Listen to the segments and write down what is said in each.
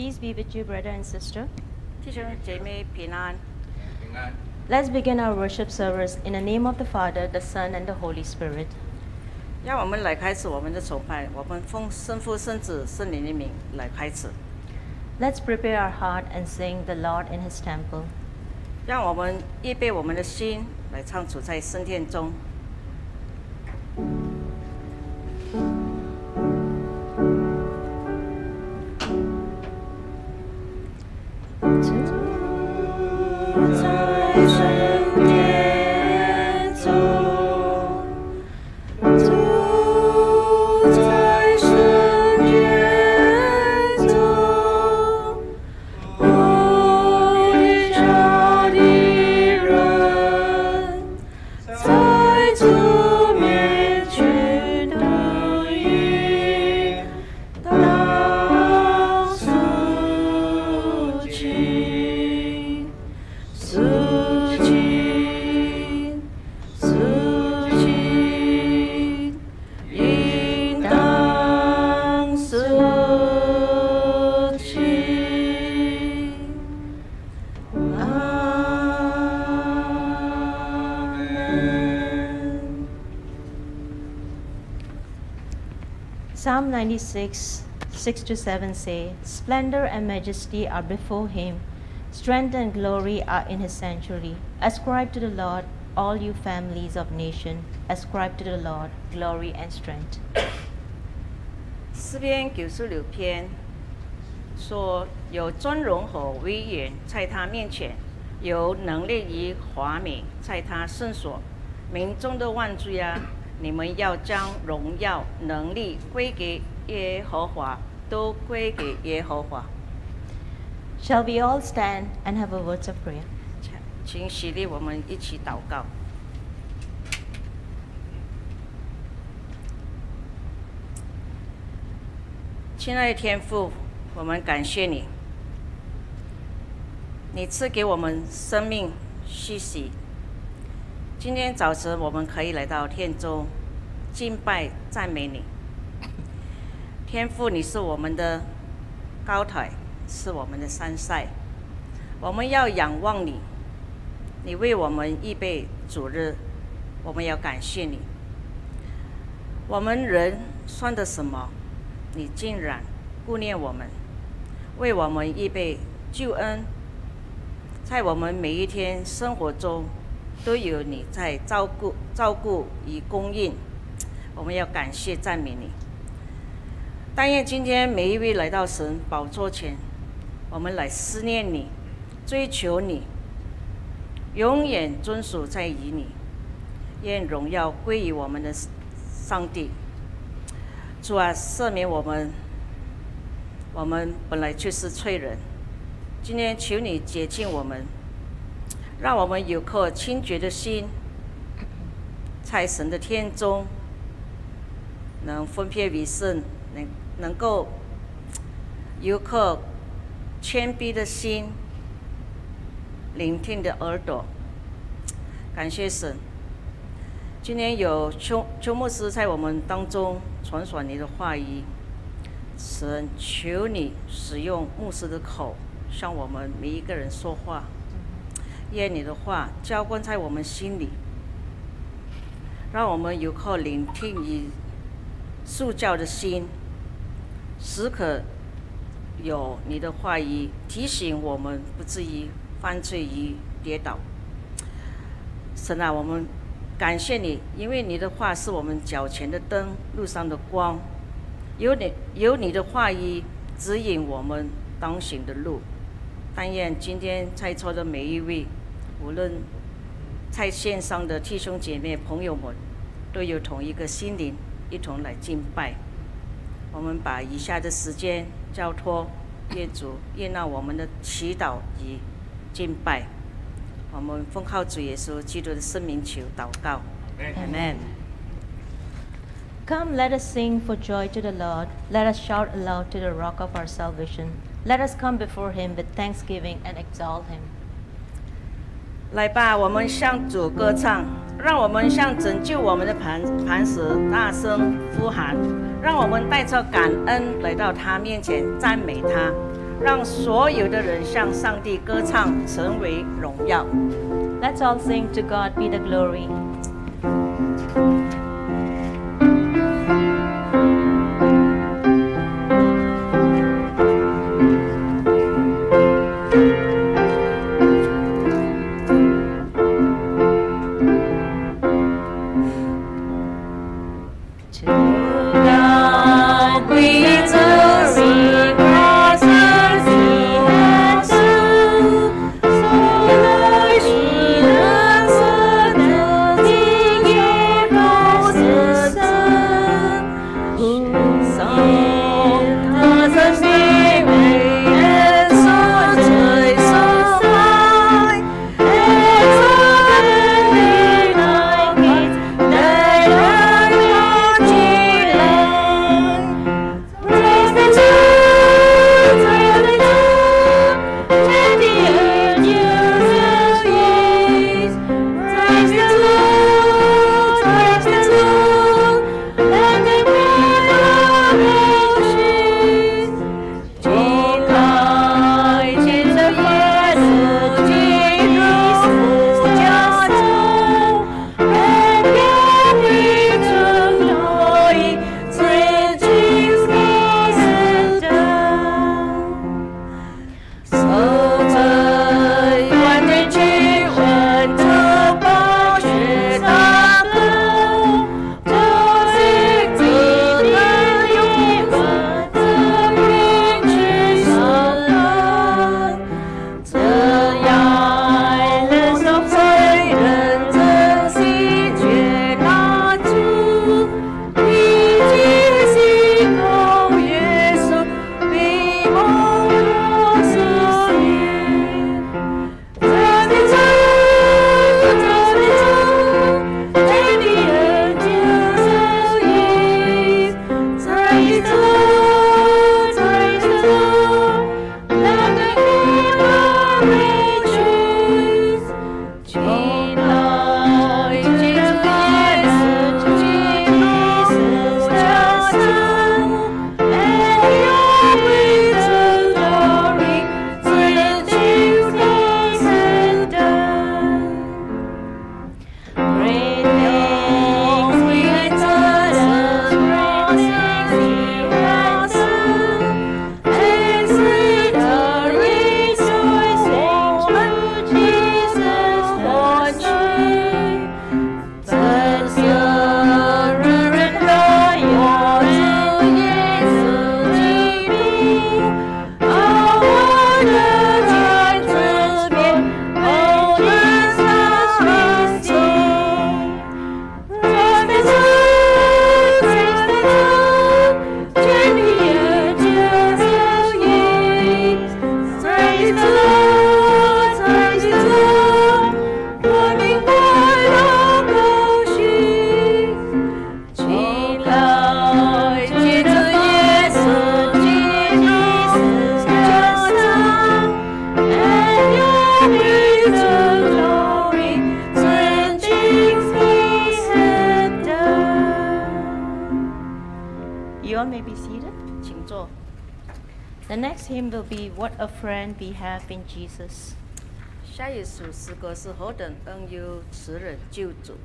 Peace be with you, brother and sister. 弟兄姐妹平安。 平安。 Let's begin our worship service in the name of the Father, the Son, and the Holy Spirit. 让我们来开始我们的崇拜，我们奉圣父、圣子、圣灵的名来开始。 Let's prepare our heart and sing the Lord in His temple. 让我们预备我们的心来唱主在圣殿中。 Psalm 96, 6 to 7 say, Splendor and majesty are before him, strength and glory are in his sanctuary. Ascribe to the Lord, all you families of nation, ascribe to the Lord glory and strength. 诗篇九十六篇说：“有尊荣和威严在他面前，有能力与华美在他圣所。民中的万族呀， 你们要将荣耀、能力归给耶和华，都归给耶和华。Shall we all stand and have a words of prayer? 请起立，我们一起祷告。亲爱的天父，我们感谢你，你赐给我们生命息息。今天早晨我们可以来到天中敬拜赞美你。天父，你是我们的高台，是我们的山塞，我们要仰望你。你为我们预备主日，我们要感谢你。我们人算的什么？你竟然顾念我们，为我们预备救恩，在我们每一天生活中都有你在照顾、照顾与供应。我们要感谢赞美你。但愿今天每一位来到神宝座前，我们来思念你，追求你。永远遵守在于你，愿荣耀归于我们的上帝。主啊，赦免我们，我们本来就是罪人。今天求你洁净我们，让我们有颗清洁的心，在神的天中能分辨为圣，能能够有颗谦卑的心。聆听的耳朵，感谢神。今天有邱邱牧师在我们当中传说你的话语，神求你使用牧师的口向我们每一个人说话，愿你的话浇灌在我们心里，让我们有颗聆听与受教的心，时刻有你的话语提醒我们，不至于。犯罪与跌倒，神啊，我们感谢你，因为你的话是我们脚前的灯，路上的光。有你有你的话语指引我们当行的路。但愿今天在座的每一位，无论在线上的弟兄姐妹朋友们，都有同一个心灵，一同来敬拜。我们把以下的时间交托业主，悦纳我们的祈祷与。敬拜，我们奉靠主耶稣基督的圣名求祷告，Amen。Come, let us sing for joy to the Lord. Let us shout aloud to the rock of our salvation. Let us come before him with thanksgiving and exalt him. 来吧，我们向主歌唱，让我们向拯救我们的磐磐石大声呼喊，让我们带着感恩来到他面前赞美他。让所有的人向上帝歌唱，成为荣耀。Let's all sing to God be the glory. all may be seated. Qingzuo. The next hymn will be What a Friend We Have in Jesus. 下一首诗歌是何等恩忧，慈人救主。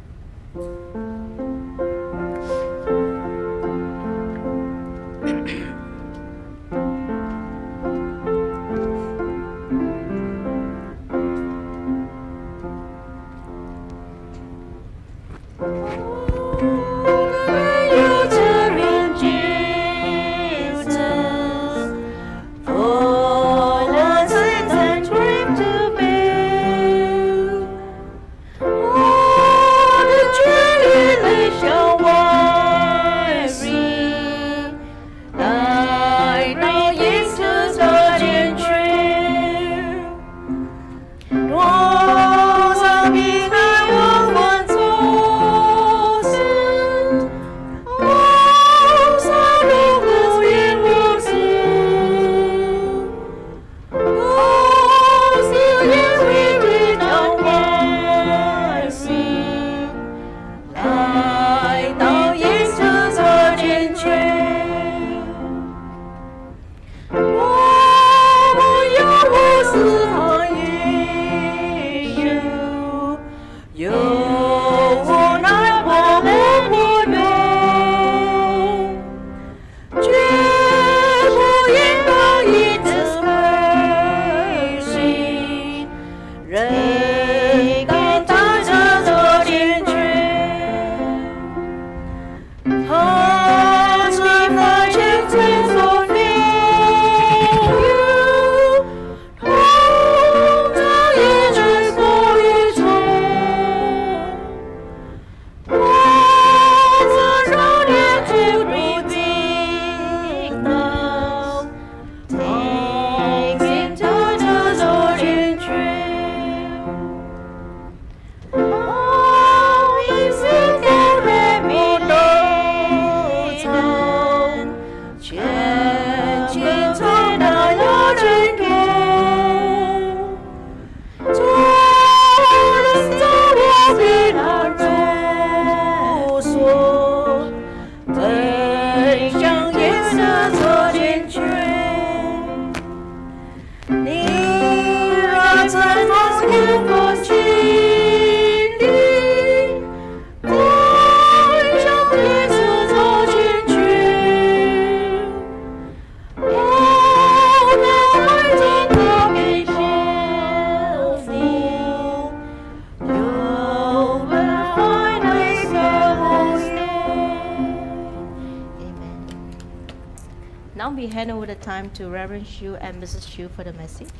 To Reverend Xu and Mrs. Xu for the message.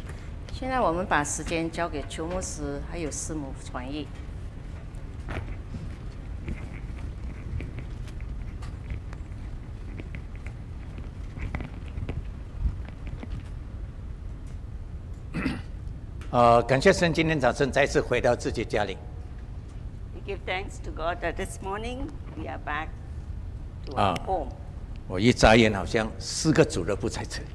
现在我们把时间交给邱牧师还有师母传译。呃，感谢神，今天早晨再次回到自己家里。We give thanks to God that this morning we are back to our 啊 home. 我一眨眼，好像四个主日不在这里。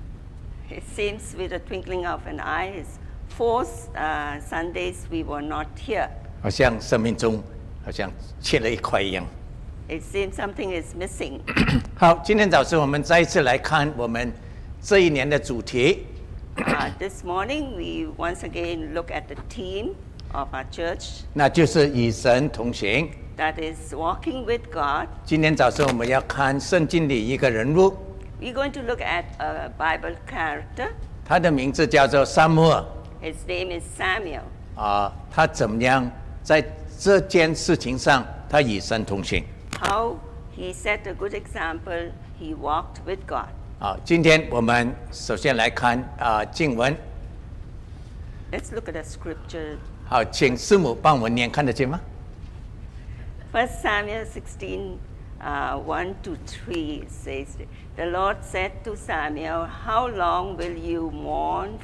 It seems with the twinkling of an eye, it's four uh, Sundays we were not here. 好像生命中好像缺了一块一样。 It seems something is missing. 好，今天早晨我们再一次来看我们这一年的主题。 Uh, this morning we once again look at the theme of our church 那就是与神同行。 that is walking with God. 今天早晨我们要看圣经里一个人物， We're going to look at a Bible character. 他的名字叫做撒母耳。 His name is Samuel. 啊，他怎么样在这件事情上，他与神同行？ How he set a good example. He walked with God. 啊，今天我们首先来看啊经文。 Let's look at the scripture. 好，请师母帮我念，看得见吗？ First Samuel 16, uh, 1 to 3 says, the Lord said to Samuel, How long will you mourn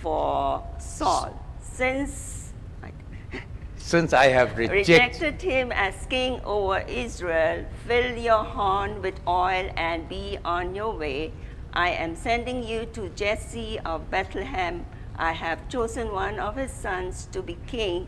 for Saul, since Since I have rejected rejected him as king over Israel, fill your horn with oil and be on your way. I am sending you to Jesse of Bethlehem. I have chosen one of his sons to be king.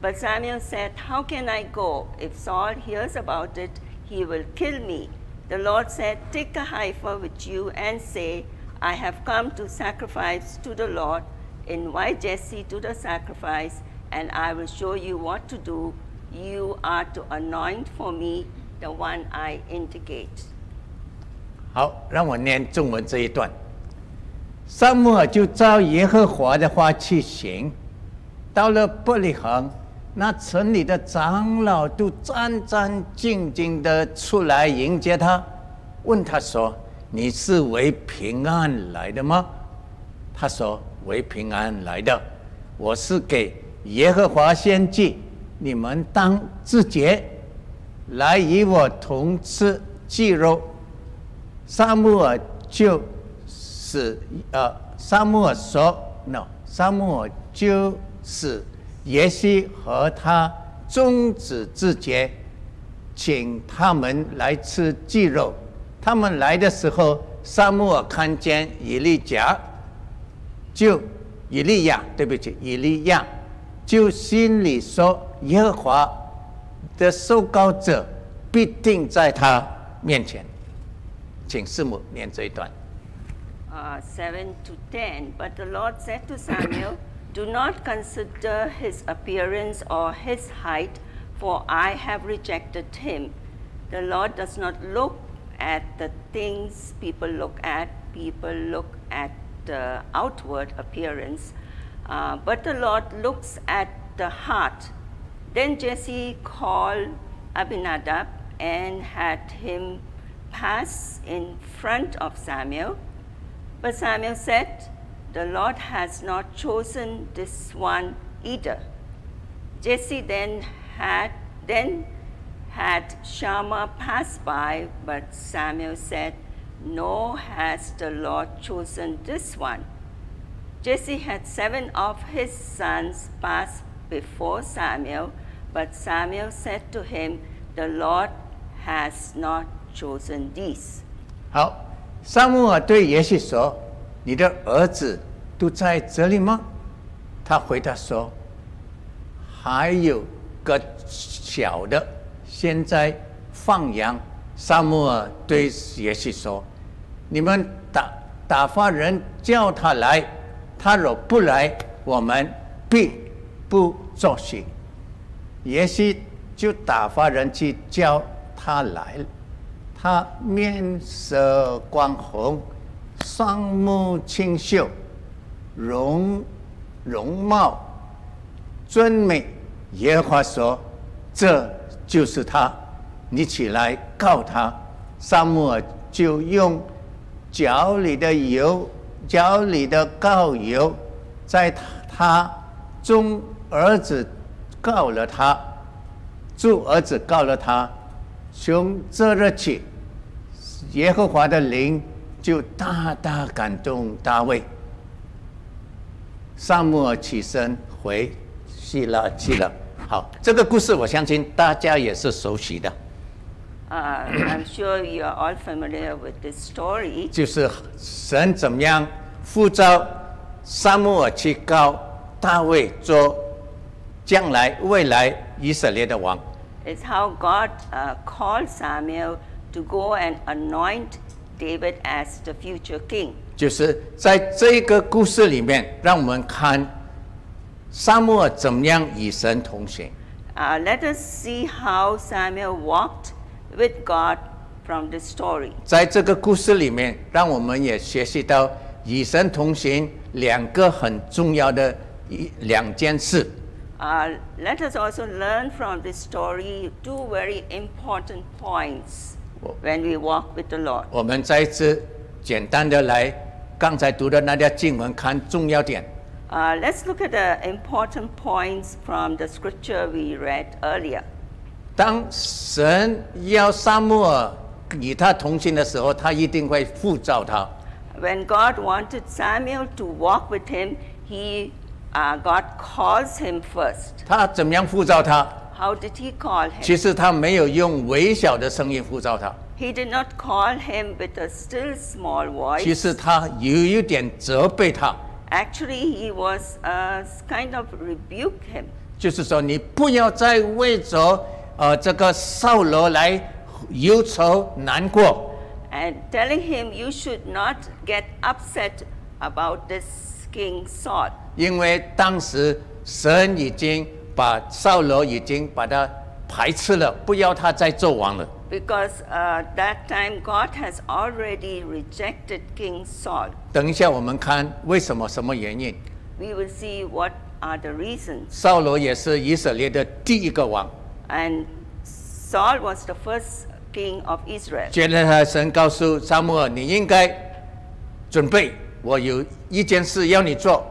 But Samuel said, How can I go? If Saul hears about it, he will kill me. The Lord said, Take a heifer with you and say, I have come to sacrifice to the Lord. Invite Jesse to the sacrifice, and I will show you what to do. You are to anoint for me the one I indicate. 好，让我念中文这一段。萨母尔就照耶和华的话去行，到了伯利恒， 那城里的长老都战战兢兢的出来迎接他，问他说：“你是为平安来的吗？”他说：“为平安来的，我是给耶和华献祭，你们当自洁，来与我同吃祭肉。”萨母尔就是呃，萨母尔说，no，萨母尔就是耶西和他终止自节，请他们来吃鸡肉。他们来的时候，萨母尔看见以利甲，就以利亚，对不起，以利亚，就心里说：耶和华的受膏者必定在他面前。请师母念这一段。uh, 7 to ten. But the Lord said to Samuel, Do not consider his appearance or his height, for I have rejected him. The Lord does not look at the things people look at, people look at the outward appearance, uh, but the Lord looks at the heart. Then Jesse called Abinadab and had him pass in front of Samuel. But Samuel said, The Lord has not chosen this one either. Jesse then had then had Shammah pass by, but Samuel said, Nor has the Lord chosen this one. Jesse had seven of his sons pass before Samuel, but Samuel said to him, The Lord has not chosen these. 好，萨母尔对耶西说：“你的儿子 都在这里吗？”他回答说：“还有个小的，现在放羊。”萨母尔对耶西说：“你们打打发人叫他来，他若不来，我们必不作戏。”耶西就打发人去叫他来。他面色光红，双目清秀，容容貌尊美。耶和华说：“这就是他，你起来告他。”萨母尔就用脚里的油，脚里的膏油，在他他中儿子告了他，祝儿子告了他。从这日起，耶和华的灵就大大感动大卫。萨母尔起身回希腊去了。好，这个故事我相信大家也是熟悉的，Uh, I'm sure you are all familiar with this story. 就是神怎么样呼召萨母尔去告大卫做将来未来以色列的王。It's how God uh, called Samuel to go and anoint David as the future king. 就是在这个故事里面，让我们看萨母尔怎么样与神同行。Uh, let us see how Samuel walked with God from this story. 在这个故事里面，让我们也学习到与神同行两个很重要的一两件事。Uh, let us also learn from this story two very important points when we walk with the Lord. 我们再次简单的来刚才读的那条经文看重要点。Uh, let's look at the important points from the scripture we read earlier. 当神要撒母耳与他同行的时候，他一定会呼召他。When God wanted Samuel to walk with him, he, uh, God calls him first. 他怎么样呼召他？How did he call him? 其实他没有用微小的声音呼召他， He did not call him with a still small 其 voice. 实他有一点责备他， Actually, he was uh, kind of rebuke him. 就是说你不要再为着呃这个扫罗来忧愁难过。 and telling him, You should not get upset about this King Saul. 因为当时神已经 把扫罗已经把他排斥了，不要他再做王了。Because uh, that time God has already rejected King Saul. 等一下我们看为什么什么原因。We will see what are the reasons. 扫罗也是以色列的第一个王。And Saul was the first king of Israel. 接着他神告诉撒母耳，你应该准备，我有一件事要你做，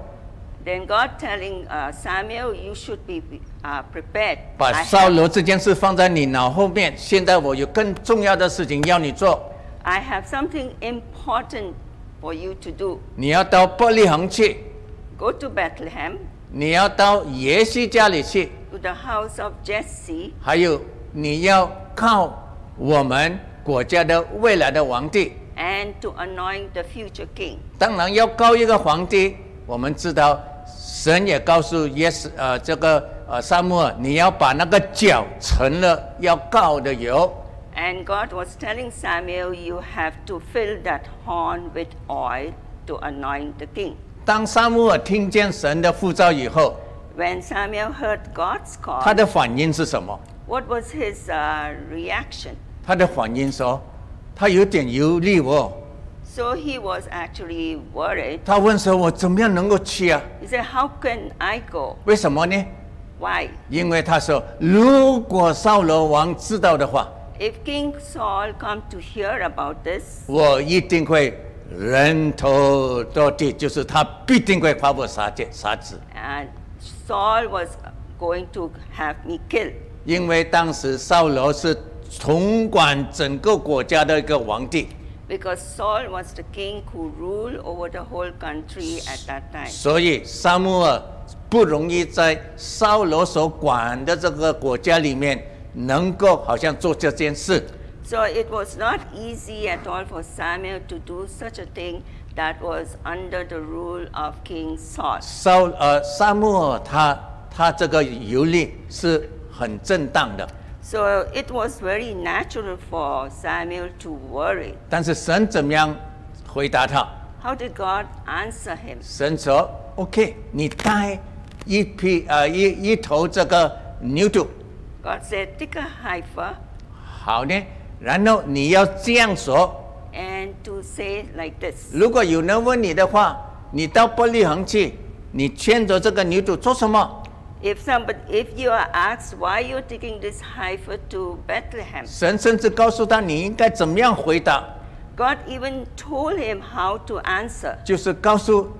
Then God telling uh, Samuel, you should be uh, prepared. 把 I 扫 have, 罗这件事放在你脑后面。现在我有更重要的事情要你做， I have something important for you to do. 你要到伯利恒去， Go to Bethlehem, 你要到耶西家里去， to the house of Jesse, 还有你要靠我们国家的未来的皇帝。 and to anoint the future king. 当然要高一个皇帝，我们知道 神也告诉耶稣呃这个呃撒母耳，你要把那个脚盛了要告的油。And God was telling Samuel, you have to fill that horn with oil to anoint the king. 当撒母耳听见神的呼召以后，When Samuel heard God's call, 他的反应是什么？what was his uh, reaction? 他的反应说，他有点忧虑哦。So he was actually worried. 他问说：“我怎么样能够去啊？ He said, How can I go? 为什么呢？ Why? 因为他说，如果扫罗王知道的话， If King Saul come to hear about this, 我一定会人头落地，就是他必定会把我杀chết杀死。 and Saul was going to have me killed. 因为当时扫罗是统管整个国家的一个皇帝， Because Saul was the king who ruled over the whole country at that time. 所以撒母耳不容易在扫罗所管的这个国家里面能够好像做这件事。So it was not easy at all for Samuel to do such a thing that was under the rule of King Saul. 扫呃撒母耳他他这个游历是很正当的，So it was very natural for Samuel to worry. 但是神怎么样回答他？How did God answer him? 神说：“OK，你带一匹呃一一头这个牛犊，God said, Take a heifer 好呢，然后你要这样说。and to say like this. 如果有人问你的话，你到伯利恒去，你牵着这个牛犊做什么？If somebody, if you are asked why you're taking this heifer to Bethlehem, 神甚至告诉他你应该怎么样回答， God even told him how to answer. 就是告诉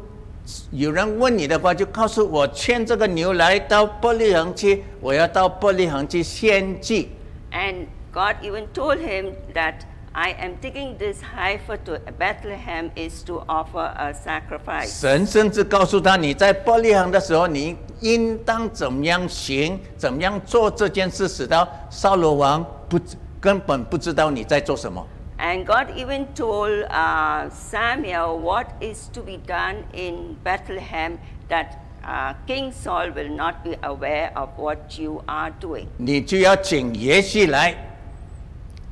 有人问你的话，就告诉我牵这个牛来到伯利恒去，我要到伯利恒去献祭。 And God even told him that I am taking this heifer to Bethlehem is to offer a sacrifice. 神甚至告诉他，你在伯利恒的时候，你应当怎么样行，怎么样做这件事，使到扫罗王不根本不知道你在做什么。 And God even told uh, Samuel what is to be done in Bethlehem that uh, King Saul will not be aware of what you are doing. 你就要请耶西来，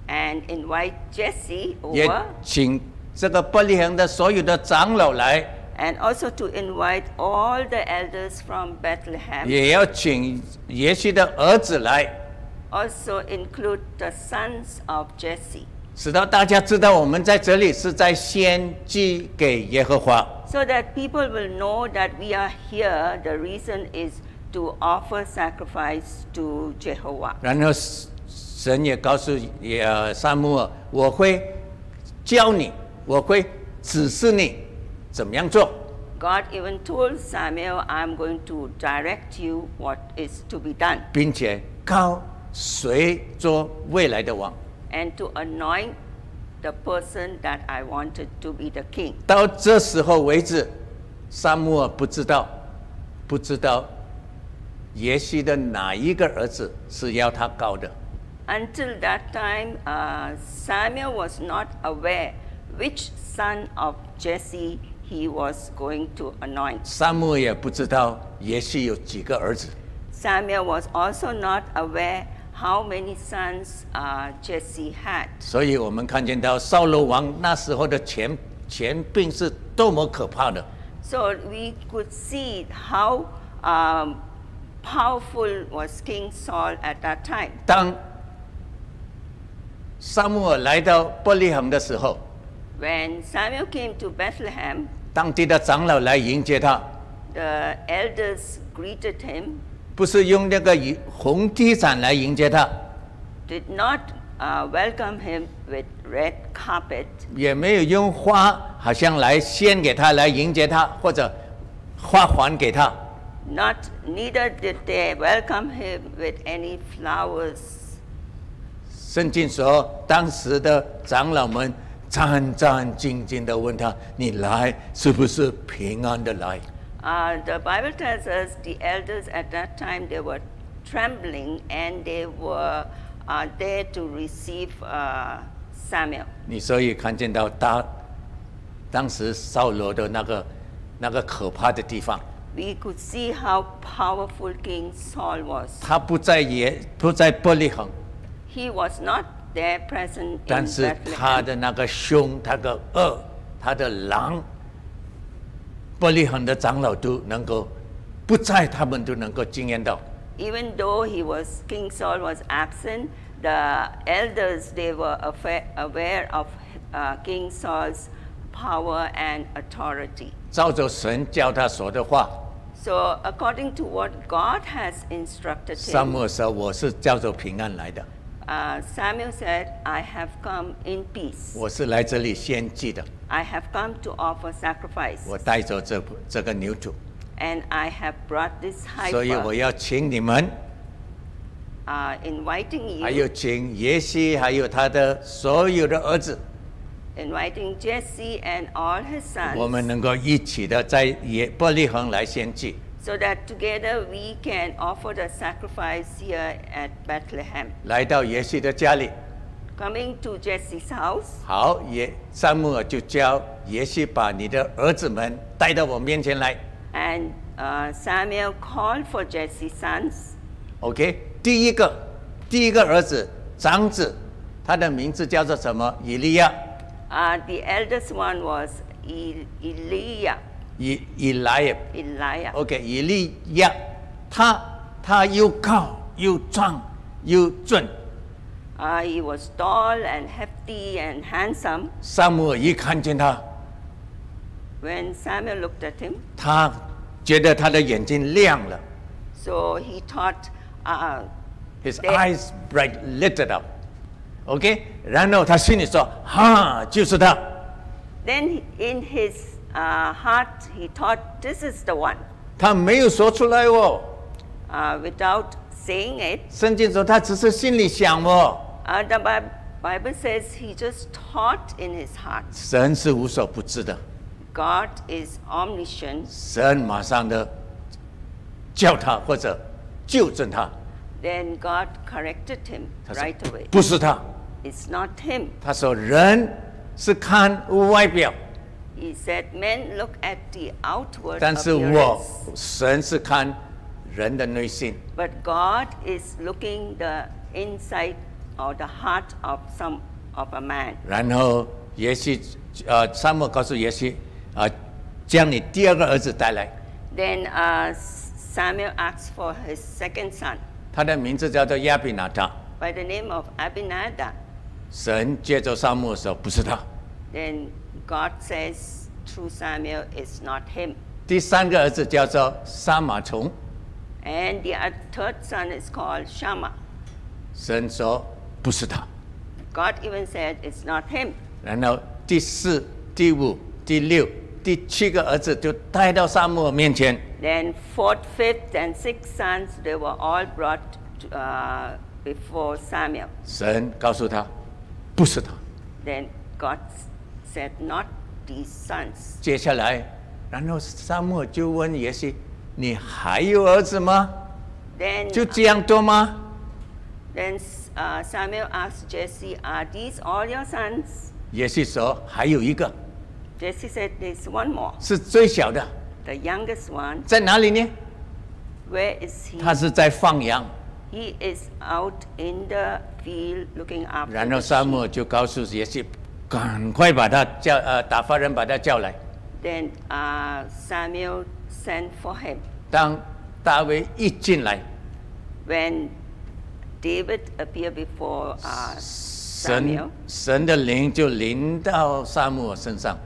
And invite Jesse 也 over 请这个伯利恒的所有的长老来， and also to invite all the elders from Bethlehem. 也要请耶西的儿子来， Also include the sons of Jesse. 使到大家知道我们在这里是在献祭给耶和华。 So that people will know that we are here, the reason is to offer sacrifice to Jehovah. 然后 神也告诉也呃撒母耳，我会教你，我会指示你怎么样做。God even told Samuel, I'm going to direct you what is to be done 并且告谁做未来的王。and to anoint the person that I wanted to be the king. 到这时候为止，撒母耳不知道，不知道耶西的哪一个儿子是要他告的。Until that time, uh, Samuel was not aware which son of Jesse he was going to anoint. 撒母耳也不知道耶西有几个儿子。 Samuel was also not aware how many sons uh, Jesse had. 所以我们看见到扫罗王那时候的权权柄是多么可怕的。 So we could see how um, powerful was King Saul at that time. 当 撒母耳来到伯利恒的时候， When Samuel came to Bethlehem, 当地的长老来迎接他， the elders greeted him, 不是用那个以红地毯来迎接他， did not uh, welcome him with red carpet, 也没有用花好像来献给他来迎接他，或者花还给他。 not neither did they welcome him with any flowers. 圣经说，当时的长老们战战兢兢的问他：“你来是不是平安的来？” Uh, the Bible tells us the elders at that time they were trembling and they were uh, there to receive uh, Samuel. 你所以看见到当当时扫罗的那个那个可怕的地方，We could see how powerful King Saul was. 他不在耶不在伯利恒，He was not there present in 但是他 Bethlehem, 的那个凶、他的恶、他的狼，伯利恒的长老都能够不在，他们都能够经验到。 even though he was King Saul was absent. The elders they were affa- aware of uh, King Saul's power and authority. 照着神教他说的话， So according to what God has instructed 撒 him, 母耳说：“我是叫做平安来的， uh, Samuel said, "I have come in peace. 我是来这里献祭的， I have come to offer sacrifice, 我带着这这个牛犊， and I have brought this 所以我 heifer, 要请你们， uh, inviting 还有 you, 请耶西，还有他的所有的儿子， inviting Jesse and all his 我们 sons, 能够一起的在耶伯利恒来献祭。 so that together we can offer the sacrifice here at Bethlehem." 来到耶西的家里， Coming to Jesse's house, 好，耶撒母耳就叫耶西把你的儿子们带到我面前来。 and uh, Samuel called for Jesse's sons. OK，第一个，第一个儿子长子，他的名字叫做什么？以利亚， Uh, the eldest one was El- Eliah. 以以来 Eliah. OK，以利亚，他他又高又壮又俊。 Uh, he was tall and hefty and handsome. 撒母耳一看见他， When Samuel looked at him, 他觉得他的眼睛亮了 so he thought, uh, ，his They- eyes bright lit it up。OK，然后他心里说：哈，就是他。 then in his uh, heart he thought, this is the one. 他没有说出来哦， Uh, without saying it, 圣经说他只是心里想哦。 uh, the Bi- Bible says he just thought in his heart. 神是无所不知的， God is omniscient. 神马上的叫他或者纠正他。 Then God corrected him 他说 right away. 不是他， It's not him. 他说人是看外表， He said, Men look at the outward 但是我 appearance, 神是看人的内心。 but God is looking the inside or the heart of some of a man. 然后耶西，呃，撒母耳告诉耶西，啊、将你第二个儿子带来， Then uh, Samuel asked for his second son 他的名字叫做亚比拿达。 by the name of Abinadab. 神借着撒母耳说不是他。 Then God says through Samuel, it's not him. 第三个儿子叫做撒马虫， And the oth- third son is called Shammah. 神说不是他。 God even said, it's not him. 然后第四、第五、第六、第七个儿子就带到撒母耳面前， Then fourth, fifth, and sixth sons, they were all brought to, uh, before Samuel. 神告诉他不是他。 Then God s- said, not these sons. 接下来，然后撒母耳就问耶西：“你还有儿子吗？ Then, 就这样多吗 then uh, Samuel asked Jesse, are these all your sons?？” 耶西说：“还有一个 Jesse said, there's one more. 是最小的， The youngest one, 在哪里呢？ where is he? 他是在放羊。 he is out in the field looking after 然后 the 撒母 sheep. 耳就告诉耶西， 赶快把他叫呃打发人把他叫来。Then uh, Samuel sent for him. 当大卫一进来，When David appeared before uh, 神 Samuel, 神的灵就临到撒母耳身上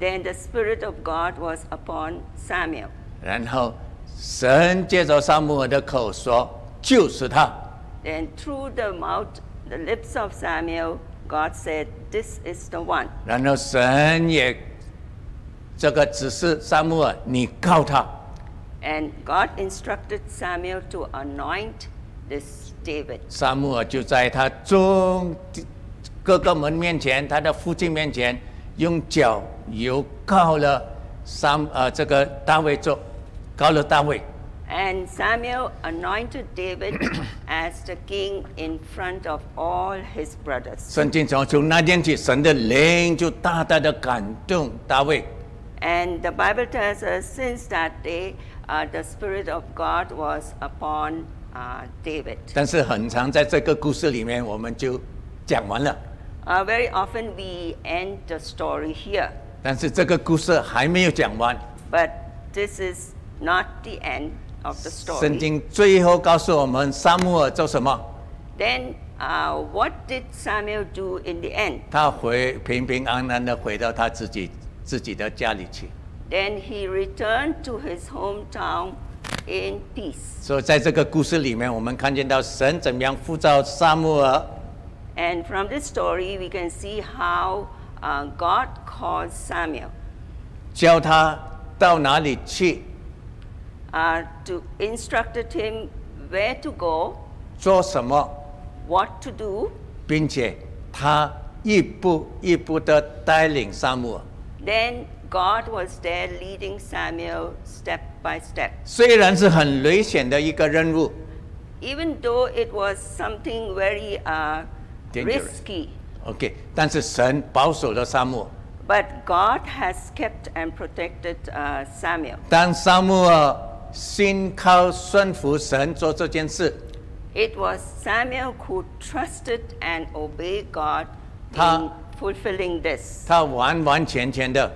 ，then the Spirit of God was upon Samuel. 然后神借着撒母耳的口说：“就是他。Then through the mouth, the lips of Samuel, God said, This is the one. ”然后神也这个指示撒母耳，你告他。And God instructed Samuel to anoint this David. 撒母耳就在他众哥哥们面前，他的父亲面前，用脚油告了撒呃这个大卫做，告了大卫。And Samuel anointed David as the king in front of all his brothers. 圣经从从那天起，神的灵就大大的感动大卫。 And the Bible tells us since that day, uh, the Spirit of God was upon uh, David. 但是很长，在这个故事里面，我们就讲完了。 Uh, very often we end the story here, 但是这个故事还没有讲完。 but this is not the end Of the 圣 story. 圣经最后告诉我们，撒母耳做什么？Then, uh, what did Samuel do in the end? 他回平平安安的回到他自己自己的家里去。Then he returned to his hometown in peace. 所以在这个故事里面，我们看见到神怎么样呼召撒母耳，And from this story, we can see how uh, God called Samuel 教他到哪里去，uh, to instructed him where to go, 做什么， what to do. 并且他一步一步的带领撒母耳。 Then God was there leading Samuel step by step. 虽然是很危险的一个任务， Even though it was something very uh, Dangerous. risky, OK，但是神保守了撒母耳。 but God has kept and protected uh, Samuel. 当撒母耳 信靠顺服神做这件事， It was Samuel who trusted and obeyed God 他- in fulfilling this. 他完完全全的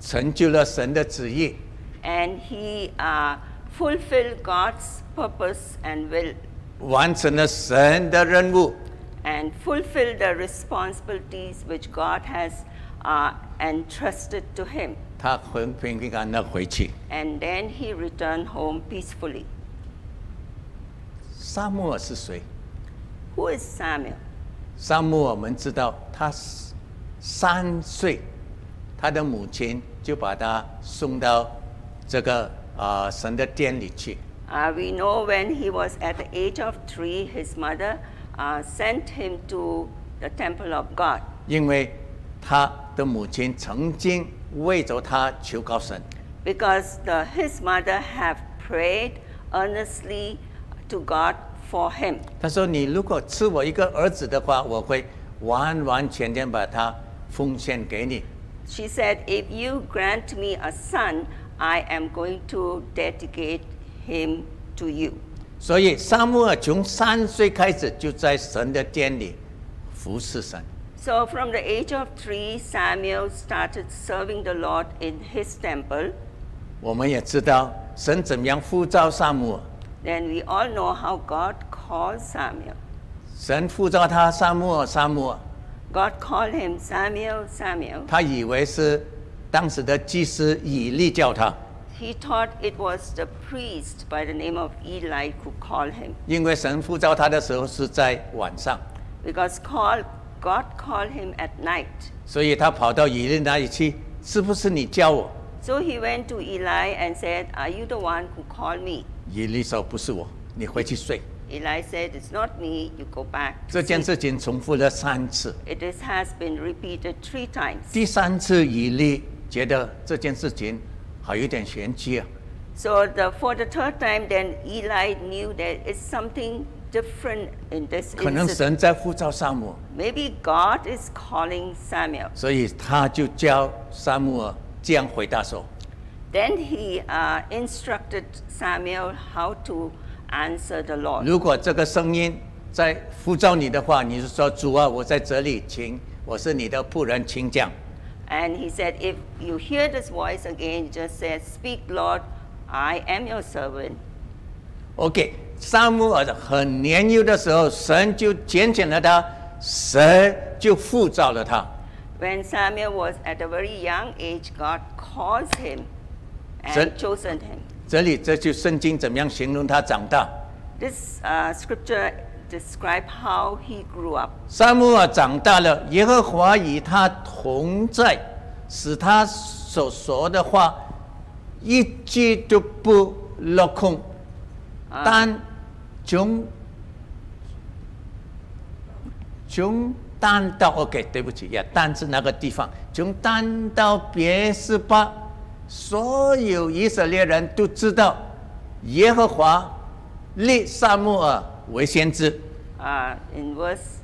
成就了神的旨意。 And he uh, fulfilled God's purpose and will 完成了神的任务， and fulfilled the responsibilities which God has uh, entrusted to him. 他很平平安安的回去。 And then he returned home peacefully. 撒母耳是谁？ Who is Samuel? 撒母耳我们知道，他是三岁，他的母亲就把他送到这个啊、呃神的殿里去。 Uh, we know when he was at the age of three, his mother uh, sent him to the temple of God 因为他 的母亲曾经为着他求告神，because the, his mother have prayed earnestly to God for him. 他说：“你如果赐我一个儿子的话，我会完完全全把他奉献给你。She said, If you grant me a son, I am going to dedicate him to you. ”所以撒母耳从三岁开始就在神的殿里服侍神。So from the age of three, Samuel started serving the Lord in his temple. 我们也知道神怎么样呼召撒母耳， Then we all know how God called Samuel. 神呼召他撒母耳，撒母耳， God called him Samuel, Samuel. 他以为是当时的祭司以利叫他， He thought it was the priest by the name of Eli who called him 因为神呼召他的时候是在晚上， because call, God called him at night. 所以他跑到以利那里去，是不是你叫我？ So he went to Eli and said, Are you the one who called me? 以利说不是我，你回去睡。 Eli said, It's not me, you go back. to 这件 sleep." 事情重复了三次， It is, has been repeated three times. 第三次以利觉得这件事情还有点玄机啊， So the, for the third time, then Eli knew there is something different in this 可能 incident. 神在呼召撒母耳， Maybe God is calling Samuel. 所以他就教撒母耳这样回答说： Then he uh, instructed Samuel how to answer the Lord. 如果这个声音在呼召你的话，你就说：“主啊，我在这里，请我是你的仆人，请讲。 And he said, If you hear this voice again, just say, Speak, Lord, I am your servant. ”OK， 撒母耳很年幼的时候，神就拣选了他，神就呼召了他。When Samuel was at a very young age, God calls him and chosen him. 这里这就圣经怎么样形容他长大？This uh, scripture describes how he grew up. 撒母耳长大了，耶和华与他同在，使他所说的话一句都不落空。但从从单到 OK，对不起呀，单是那个地方，从单到别是巴，所有以色列人都知道耶和华立撒母耳为先知。 Uh, in verse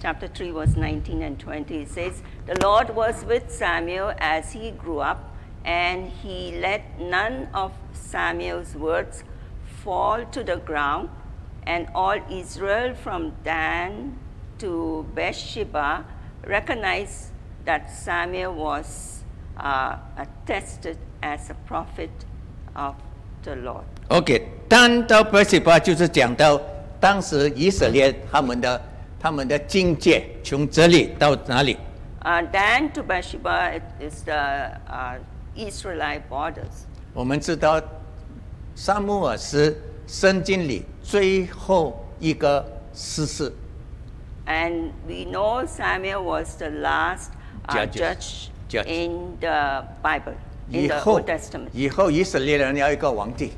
chapter 3 verse 19 and 20 it says the lord was with samuel as he grew up and he let none of samuel's words fall to the ground and all israel from dan to bathsheba recognized that samuel was uh, attested as a prophet of the lord OK，单到贝西巴就是讲到当时以色列他们的他们的境界，从这里到哪里？ Uh, Dan to Bathsheba it is the uh, Israelite borders. 我们知道，撒母耳是圣经里 最后一个士师， And we know Samuel was the last uh, Judges. judge, Judge. in the Bible, in 以 the 后 Old Testament. 以后以色列人要一个皇帝，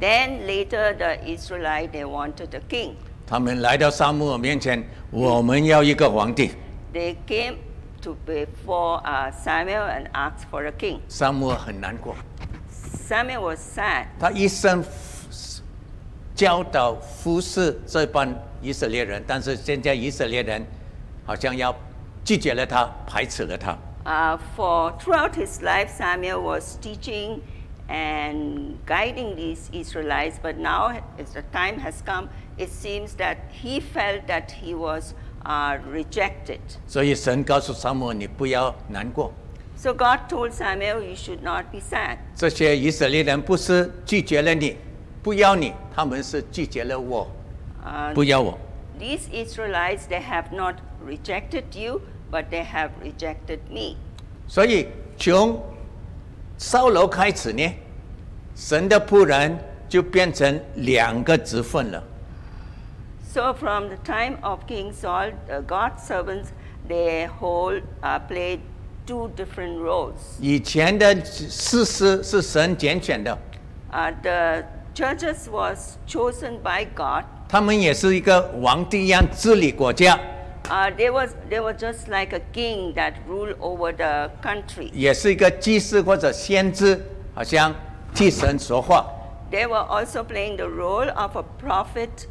Then later the Israelite they wanted a king. 他们来到撒母耳面前，我们要一个皇帝。 They came to before uh, Samuel and asked for a king. 撒母耳很难过， Samuel was sad. 他一生服 教导服侍这帮以色列人，但是现在以色列人好像要拒绝了他，排斥了他。Uh, for throughout his life, Samuel was teaching and guiding these Israelites, but now, as the time has come, it seems that he felt that he was uh, rejected. 所以神告诉撒母耳：“你不要难过，So God told Samuel, You should not be sad. 这些以色列人不是拒绝了你，不要你，他们是拒绝了我， Uh, 不要我。 these Israelites, they have not rejected you, but they have rejected me. 所以从扫罗开始呢，神的仆人就变成两个职分了。 So from the time of King Saul, uh, God's servants, they hold, uh, played two different roles. 以前的士师是神拣选的， Uh, the judges was chosen by God. 他们也是一个皇帝一样治理国家， Uh, they was they were just like a king that ruled over the country. 也是一个祭司或者先知，好像替神说话。 They were also playing the role of a prophet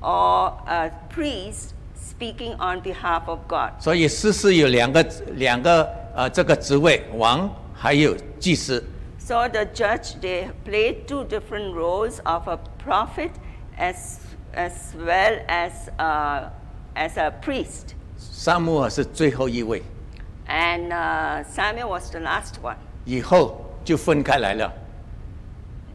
or a priest speaking on behalf of God. 所以士师有两个两个呃这个职位，王还有祭司。 So the judge they played two different roles of a prophet as as well as uh, as a priest. 撒母耳是最后一位， And uh, Samuel was the last one. 以后就分开来了。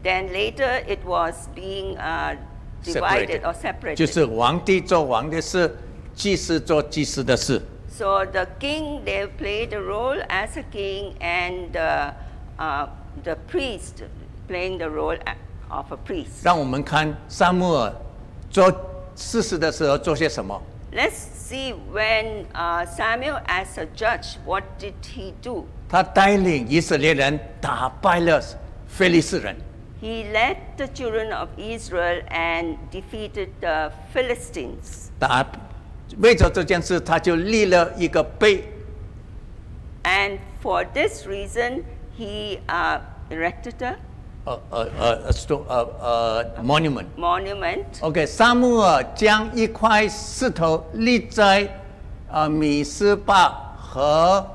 Then later it was being uh, divided or separated. 就是皇帝做皇帝的事，祭司做祭司的事。 So the king, they played a role as a king, and the, uh, the priest playing the role a- of a priest. 让我们看撒母耳做事实的时候做些什么。 Let's see when uh, Samuel, as a judge, what did he do? 他带领以色列人打败了非利士人， He led the children of Israel and defeated the Philistines. 打为着这件事，他就立了一个碑， And for this reason, he uh, erected a a, a, a,，stone 呃呃 monument。monument. OK，撒母耳将一块石头立在啊米斯巴和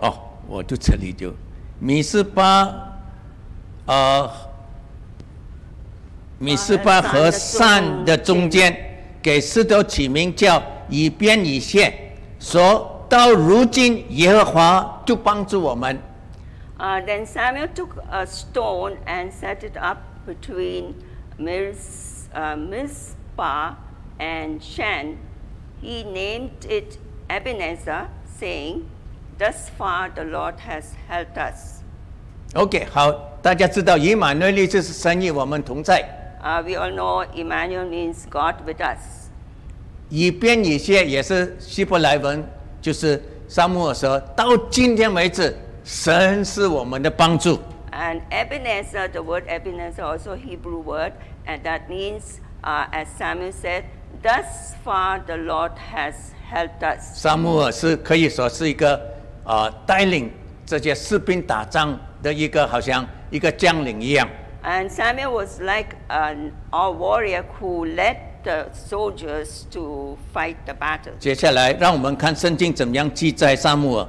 哦，我就这里就米斯巴呃米斯巴和山的中间，给石头起名叫以边以线，说到如今耶和华就帮助我们。Uh, then Samuel took a stone and set it up between Miz, uh, Mizpah and Shan. He named it Ebenezer, saying, Thus far the Lord has helped us. OK，好，大家知道以马内利就是神与我们同在， Uh, we all know Emmanuel means God with us. 以边以谢也是希伯来文，就是沙漠说，到今天为止， 神是我们的帮助。And Ebenezer, the word Ebenezer, also Hebrew word, and that means, uh, as Samuel said, thus far the Lord has helped us. 沙漠尔是可以说是一个呃带领这些士兵打仗的一个好像一个将领一样。And Samuel was like an, a warrior who led the soldiers to fight the battle. 接下来，让我们看圣经怎么样记载沙漠尔。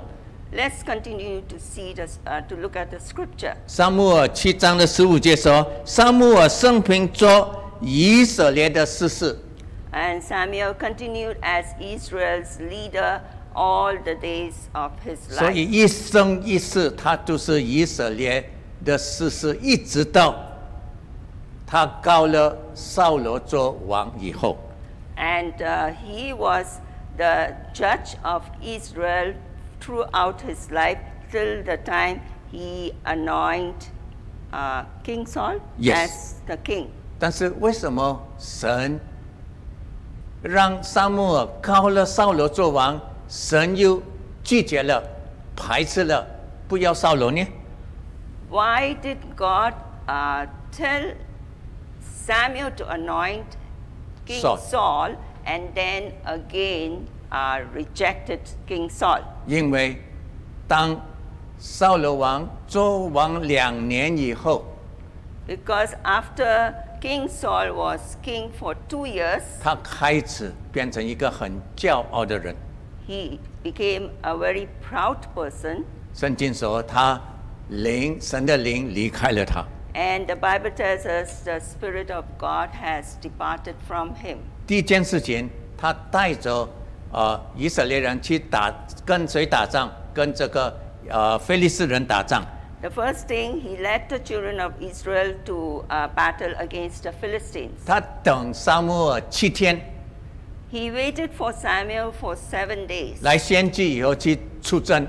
Let's continue to see this, uh, to look at the scripture. 沙漠尔七章的十五节说，沙漠尔生平做以色列的士事。 And Samuel continued as Israel's leader all the days of his 所以 life. 一生一世，他都是以色列的士事，一直到他高了扫罗做王以后。 And uh, he was the judge of Israel throughout his life till the time he anointed uh, King Saul Yes. as the king. 但是为什么神让撒母耳高了扫罗做王，神又拒绝了、排斥了，不要扫罗呢？ Why did God uh, tell Samuel to anoint King Saul. Saul, and then again uh, rejected King Saul? 因为当扫罗王做王两年以后，Because after King Saul was king for two years, 他开始变成一个很骄傲的人。he became a very proud person, 圣经说他灵神的灵离开了他。and the Bible tells us the Spirit of God has departed from him. 第一件事情，他带着呃以色列人去打，跟谁打仗？跟这个呃非利士人打仗。 The first thing, he led the children of Israel to uh, battle against the Philistines. 他等撒母耳七天 He waited for Samuel for seven days. 来献祭以后去出征，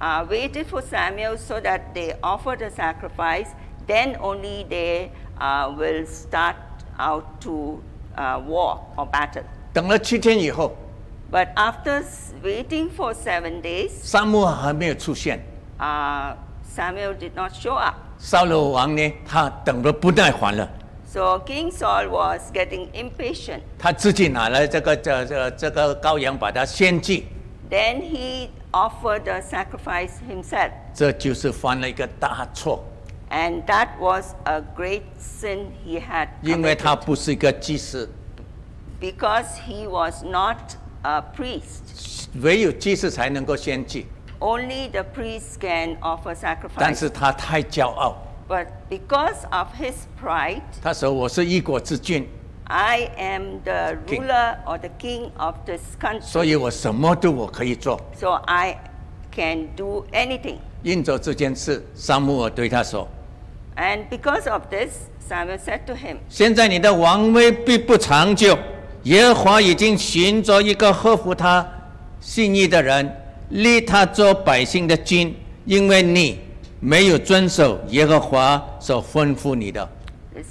Uh, waited for Samuel so that they offer the sacrifice. Then only they uh, will start out to uh, war or battle. 等了七天以后， But after s- waiting for seven days, 撒母耳还没有出现。 uh, Samuel did not show up. 扫罗王呢，他等得不耐烦了， So King Saul was getting impatient. 他自己拿了这个这这这个羔羊，把它献祭， Then he offered the sacrifice himself. 这就是犯了一个大错， And that was a great sin he had 因为他 committed 不是一个祭司， because he was not a priest. 唯有祭司才能够献祭， Only the priest can offer 但 sacrifice. 是他太骄傲， But because of his pride, 他说我是一国之君， I am the King. ruler or the king of this 所 country. 以我什么都我可以做。 So I can do anything. 应着这件事，撒母耳对他说 And because of this, Samuel said to him,：“ 现在你的王位必不长久， 耶和华已经寻着一个合乎他心意的人，立他做百姓的君，因为你没有遵守耶和华所吩咐你的。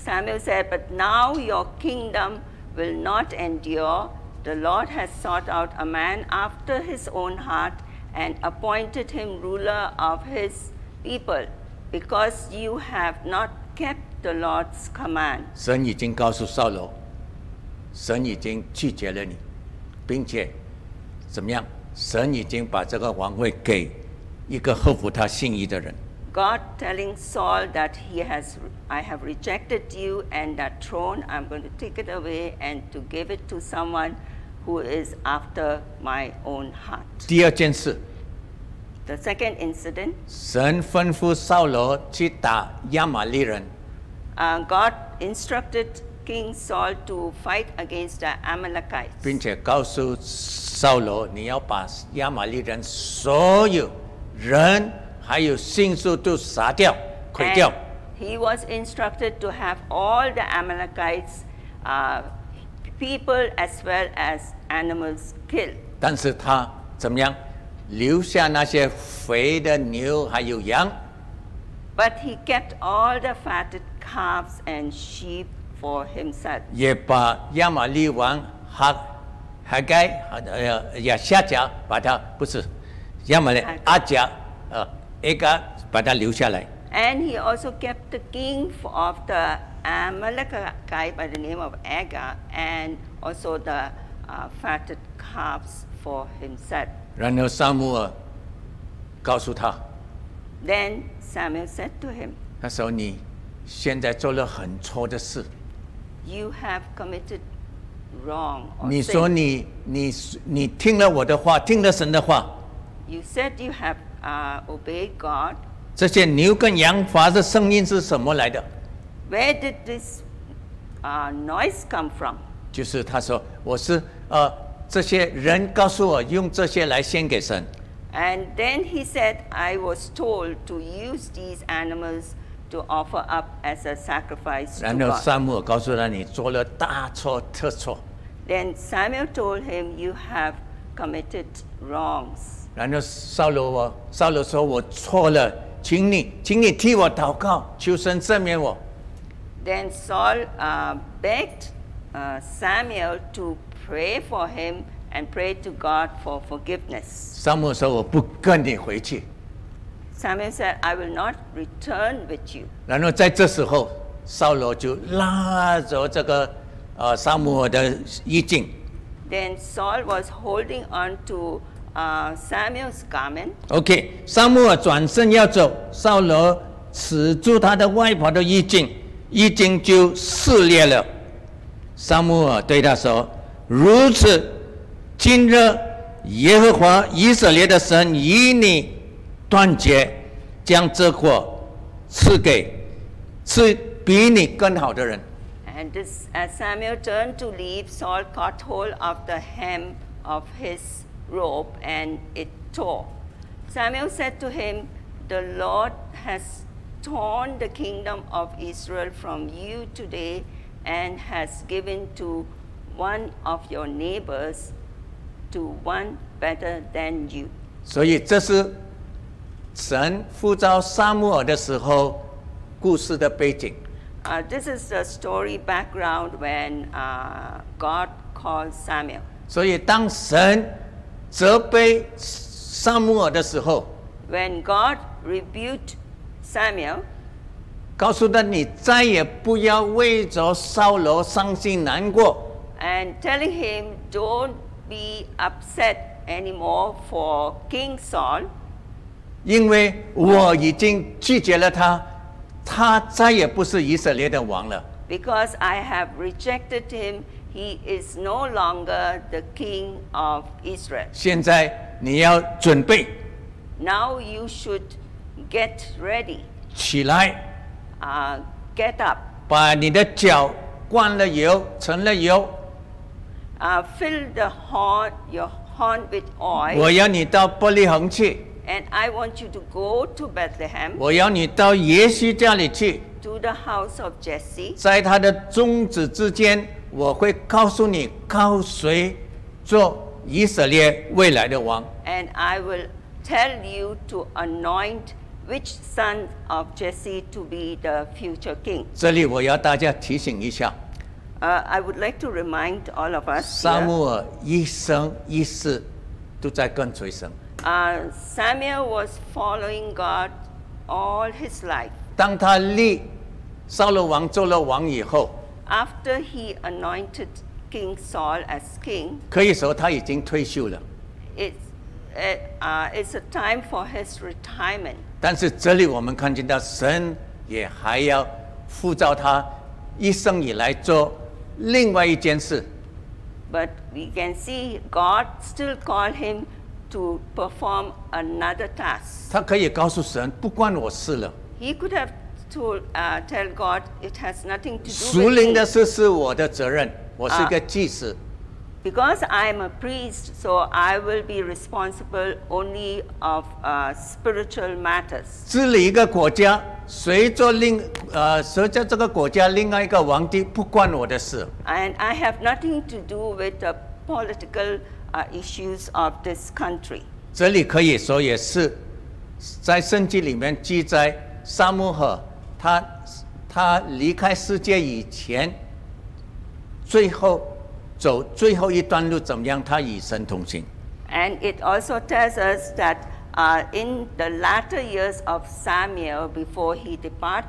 Samuel said, But now your kingdom will not endure. The Lord has sought out a man after his own heart and appointed him ruler of his people, because you have not kept the Lord's command. 神已经告诉扫罗， 神已经拒绝了你，并且怎么样？神已经把这个王位给一个合乎他心意的人。 God telling Saul that he has, I have rejected you, and that throne I'm going to take it away and to give it to someone who is after my own heart. 第二件事， The second incident, 神吩咐扫罗去打亚玛利人， uh, God instructed King Saul to fight against the Amalekites. 并且告诉扫罗，你要把亚玛力人所有人还有牲畜都杀掉、毁 And 掉。 he was instructed to have all the Amalekites, uh, people as well as animals killed. 但是他怎么样？留下那些肥的牛还有羊， But he kept all the fatted calves and sheep for himself, he also kept the king of the Amalekite by the name of Agag and also the uh, fatted calves for himself. 然后萨母尔告诉他。Then Samuel said to him You have committed wrong or 你说 sin. 你你你听了我的话，听了神的话， You said you have uh, obeyed God. 这些牛跟羊发的声音是什么来的？ Where did this uh, noise come from? 就是他说我是呃这些人告诉我用这些来献给神， And then he said, I was told to use these animals to offer up as a sacrifice to 然后 God. 萨姆尔告诉他你做了大错特错， Then Samuel told him, You have committed wrongs. 然后扫罗我扫罗说我错了，请你请你替我祷告，求神赦免我。 Then Saul uh, begged uh, Samuel to pray for him and prayed to God for forgiveness. 萨姆尔说我不跟你回去， Samuel said, I will not return with you. 然后在这时候，扫罗就拉着这个呃萨姆尔的衣襟 Then Saul was holding on to uh, Samuel's garment. OK，萨姆尔转身要走，扫罗持住他的外袍的衣襟，衣襟就撕裂了。萨姆尔对他说：“如此，今日耶和华以色列的神与你 断绝，将这国赐给赐比你更好的人。 And this, as Samuel turned to leave, Saul caught hold of the hem of his robe and it tore. Samuel said to him, The Lord has torn the kingdom of Israel from you today and has given to one of your neighbors, to one better than you. 所以这是 神呼召撒母耳的时候故事的背景。 Uh, this is the story background when uh, God called Samuel. 所以当神责备撒母耳的时候， When God rebuked Samuel, 告诉他你再也不要为着扫罗伤心难过， and telling him, Don't be upset anymore for King Saul, 因为我已经拒绝了他，他再也不是以色列的王了。because I have rejected him. He is no longer the king of Israel. 现在你要准备 Now you should get ready. 起来，Uh, get up. 把你的脚灌了油，成了油，Uh, fill the horn, your horn with oil. 我要你到伯利恒去，And I want you to go to Bethlehem, 我要你到耶稣家里去， to the house of Jesse. 在他的宗子之间，我会告诉你靠谁做以色列未来的王。 and I will tell you to anoint which son of Jesse to be the future king. 这里我要大家提醒一下， Uh, I would like to remind all of us 撒 here, 母耳一生一世都在跟随神。 uh, Samuel was following God all his life. 当他立扫罗王做了王以后， After he anointed King Saul as king, 可以说他已经退休了。 it's, uh, uh, it's a time for his retirement. 但是这里我们看见到神也还要呼召他一生以来做另外一件事， But we can see God still called him to perform another task. 他可以告诉神不关我事了， He could have told, uh, tell God it has nothing to 属 do 灵 with 的 me. 事是我的责任，我是啊个祭司。 Because I am a priest, so I will be responsible only of uh, spiritual matters. 治理一个国家，谁做另呃谁在这个国家另外一个皇帝，不关我的事。 And I have nothing to do with the political uh, issues of this country. 这里可以说也是在圣经里面记载，撒母耳他他离开世界以前，最后走最后一段路怎么样？他与神同行。 And it also tells us that uh, in the latter years of Samuel, before he depart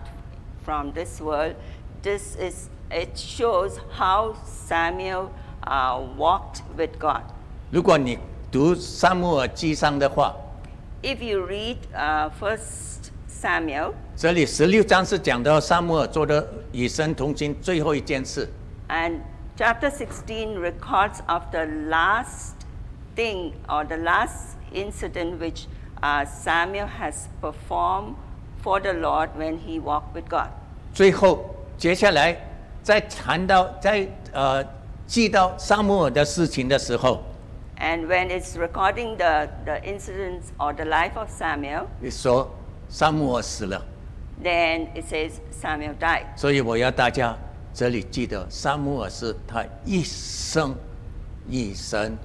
from this world, this is it shows how Samuel uh, walked with God. 如果你读撒母耳记上的话， If you read uh, First Samuel, 这里十六章是讲到撒母耳做的与神同行最后一件事。 and chapter 16 records of the last thing or the last incident which uh, Samuel has performed for the Lord when he walked with God. 最后，接下来在谈到在呃记到撒母耳的事情的时候， And when it's recording the, the incidents or the life of Samuel, 你说撒母耳死了， then it says Samuel died. 所以我要大家这里记得，撒母耳是他一生与神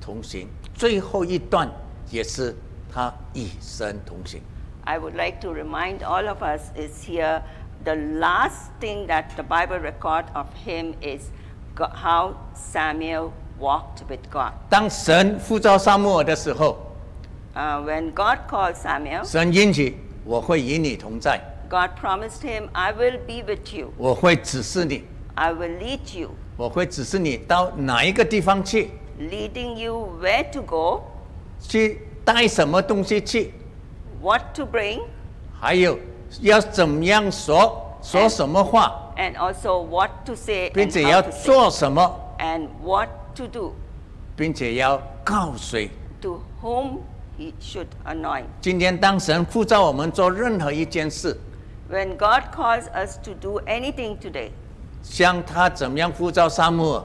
同行，最后一段也是他与神同行。 I would like to remind all of us is here the last thing that the Bible record of him is go- how Samuel walked with God. 当神呼召撒母耳的时候， Uh, when God called Samuel, 神应许我会与你同在， God promised him, I will be with you, 我会指示你， I will lead you, 我会指示你到哪一个地方去， leading you where to go, 去带什么东西去， what to bring, 还有要怎么样说，说什么话， and also what to say 并 and 且 how 要 to say, 做什么， and what to do, 并且要告谁。to whom he should anoint. 今天当神呼召我们做任何一件事，When God calls us to do anything today, 像他怎么样呼召撒母耳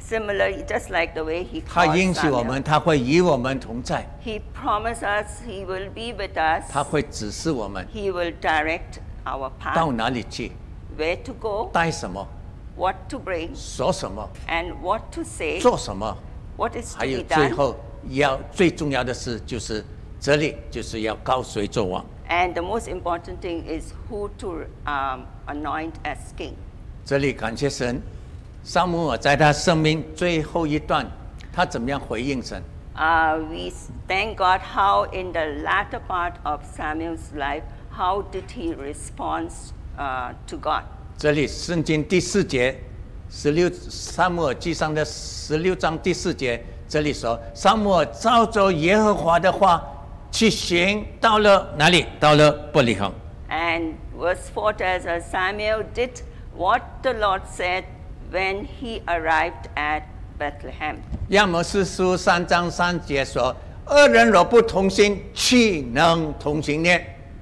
，similarly, just like the way he 他应许我们，他会与我们同在，he promised us he will be with us, 他会指示我们 he will direct our 到 path, 到哪里去，where to go, 带什么，what to bring, 说什么， and what to say, 做什么。 what is to 还有 be 最 done. 后要最重要的事就是这里就是要告谁做王。 And the most important thing is who to um, anoint as king. 这里感谢神，撒母耳在他生命最后一段，他怎么样回应神？ Uh, we s- thank God how in the latter part of Samuel's life, how did he respond uh, to God? 这里圣经第四节，十六撒母耳记上的十六章第四节，这里说撒母耳照着耶和华的话去行，到了哪里？到了伯利恒。And verse 4 tells us Samuel did what the Lord said when he arrived at Bethlehem. 亚摩斯书三章三节说：二人若不同心，岂能同行呢？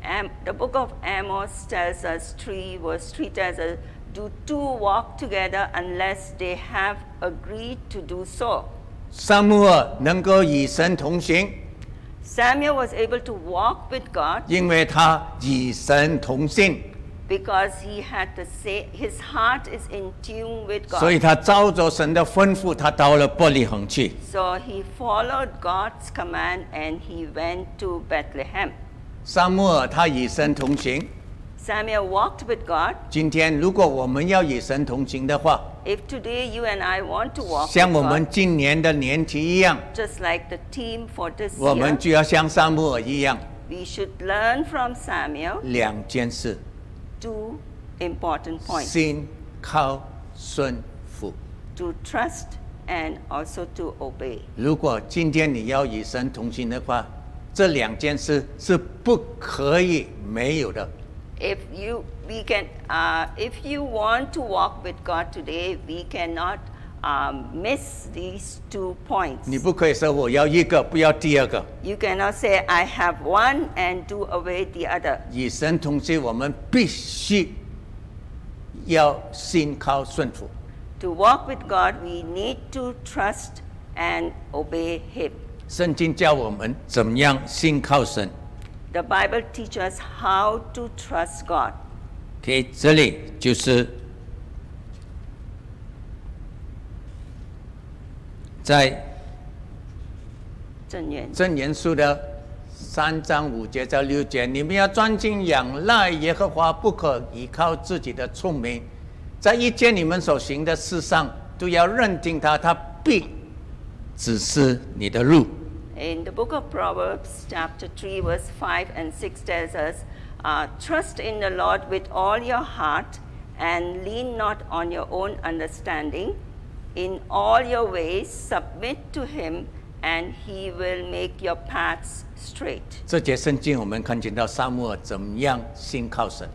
Am, the book of Amos tells us 3, verse 3 tells us, Do two walk together unless they have agreed to do so? 撒母耳能够与神同行， Samuel was able to walk with God 因为他与神同心， because he had the same, his heart is in tune with 所以 God. 他照着神的吩咐，他到了伯利恒去。 So he followed God's command and he went to Bethlehem. 撒母耳他与神同行。Samuel walked with God. 今天如果我们要与神同行的话，If today you and I want to walk 像我们今年的年题一样，just like the team for this 我们 year, 我们就要像撒母耳一样，we should learn from Samuel 两件事：two important points 心靠顺服。to trust and also to obey. 如果今天你要与神同行的话，这两件事是不可以没有的。 If you we can uh, if you want to walk with God today, we cannot um, miss these two points. 你不可以说我要一个，不要第二个。 You cannot say, I have one and do away the other. 与神同行，我们必须要信靠顺服。 To walk with God, we need to trust and obey Him. 圣经教我们怎么样信靠神。The Bible teaches us how to trust God. OK，这里就是在正言正言书的三章五节到六节，你们要专心仰赖耶和华，不可依靠自己的聪明，在一切你们所行的事上都要认定他，他必指示你的路。 In the book of Proverbs, chapter 3, verse 5 and 6 tells us, uh, Trust in the Lord with all your heart and lean not on your own understanding. In all your ways, submit to him, and he will make your paths straight. 这节圣经我们看见到撒母耳怎么样信靠神，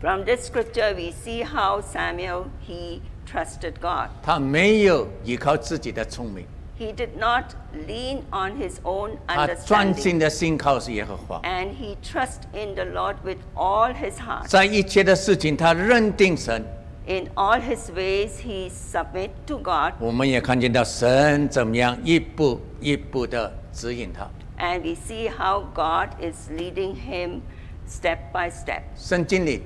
From this scripture, we see how Samuel he trusted God. 他没有依靠自己的聪明， He did not lean on his own 他专 understanding, 心的信靠耶和华， and he trust in the Lord with all his heart. 在一切的事情他认定神。 In all his ways, he submit to God, 我们也看见到神怎么样一步一步的指引他。 and we see how God is leading him step by step. 圣经里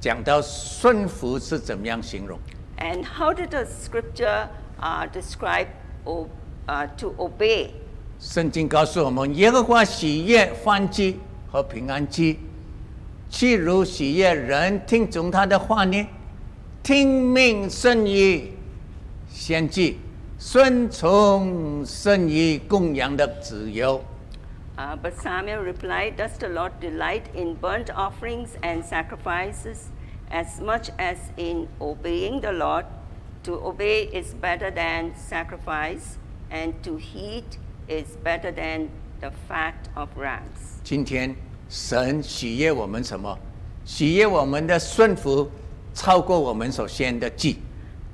讲到顺服是怎么样形容？ And how did the scripture uh, describe o- uh, to obey? 圣经告诉我们，耶和华喜悦欢祭和平安祭，岂如喜悦人听从他的话呢？听命胜于献祭，顺从胜于供养的自由。 Uh, but Samuel replied, Does the Lord delight in burnt offerings and sacrifices as much as in obeying the Lord? To obey is better than sacrifice, and to heed is better than the fat of rams. 今天神喜悦我们什么？喜悦我们的顺服，超过我们所献的祭。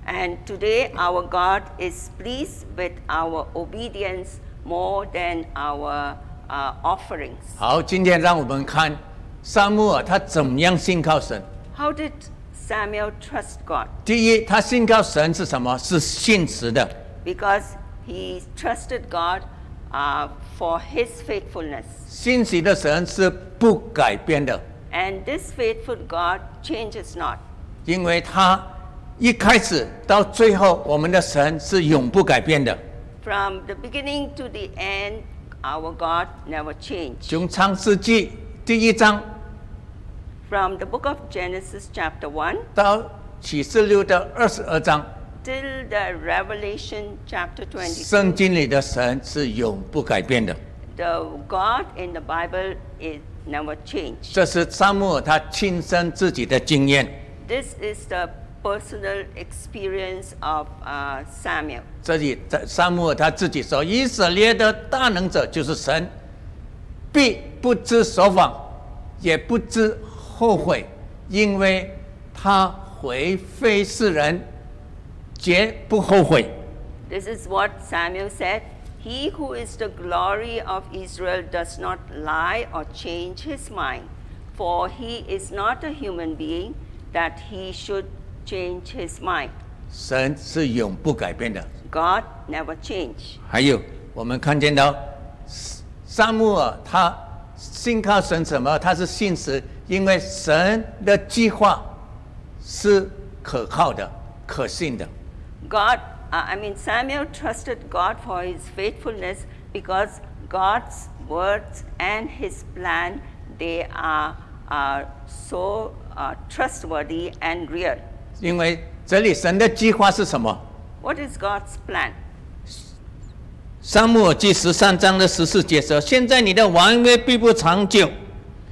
And today, our God is pleased with our obedience more than our uh, offerings. 好，今天让我们看撒母耳他怎么样信靠神。 How did Samuel trust God? 第一，他信靠神是什么？是信实的。 because he trusted God uh, for his faithfulness. 信实的神是不改变的， And this faithful God changes not. 因为他一开始到最后，我们的神是永不改变的。 From the beginning to the end, our God never changed. 从创世纪第一章 From the book of Genesis, chapter 1, 到启示录的二十二章， till the Revelation, chapter 圣 22, 经里的神是永不改变的。the God in the Bible is never changed. 这是撒母耳他亲身自己的经验。This is the personal experience of uh, Samuel. 这里在撒母耳他自己说：“以色列的大能者就是神，必不知所往，也不知后悔，因为他回非世人，绝不后悔。This is what Samuel said. He who is the glory of Israel does not lie or change his mind, for he is not a human being that he should change his mind. 神是永不改变的。God never change. 还有，我们看见到撒母耳他信靠神什么？他是信实，因为神的计划是可靠的、可信的。God, uh, I mean, Samuel trusted God for his faithfulness because God's words and his plan, they are, are so uh, trustworthy and real. 因为这里神的计划是什么？What is God's plan? 撒母耳记十三章的十四节说：“现在你的王位并不长久，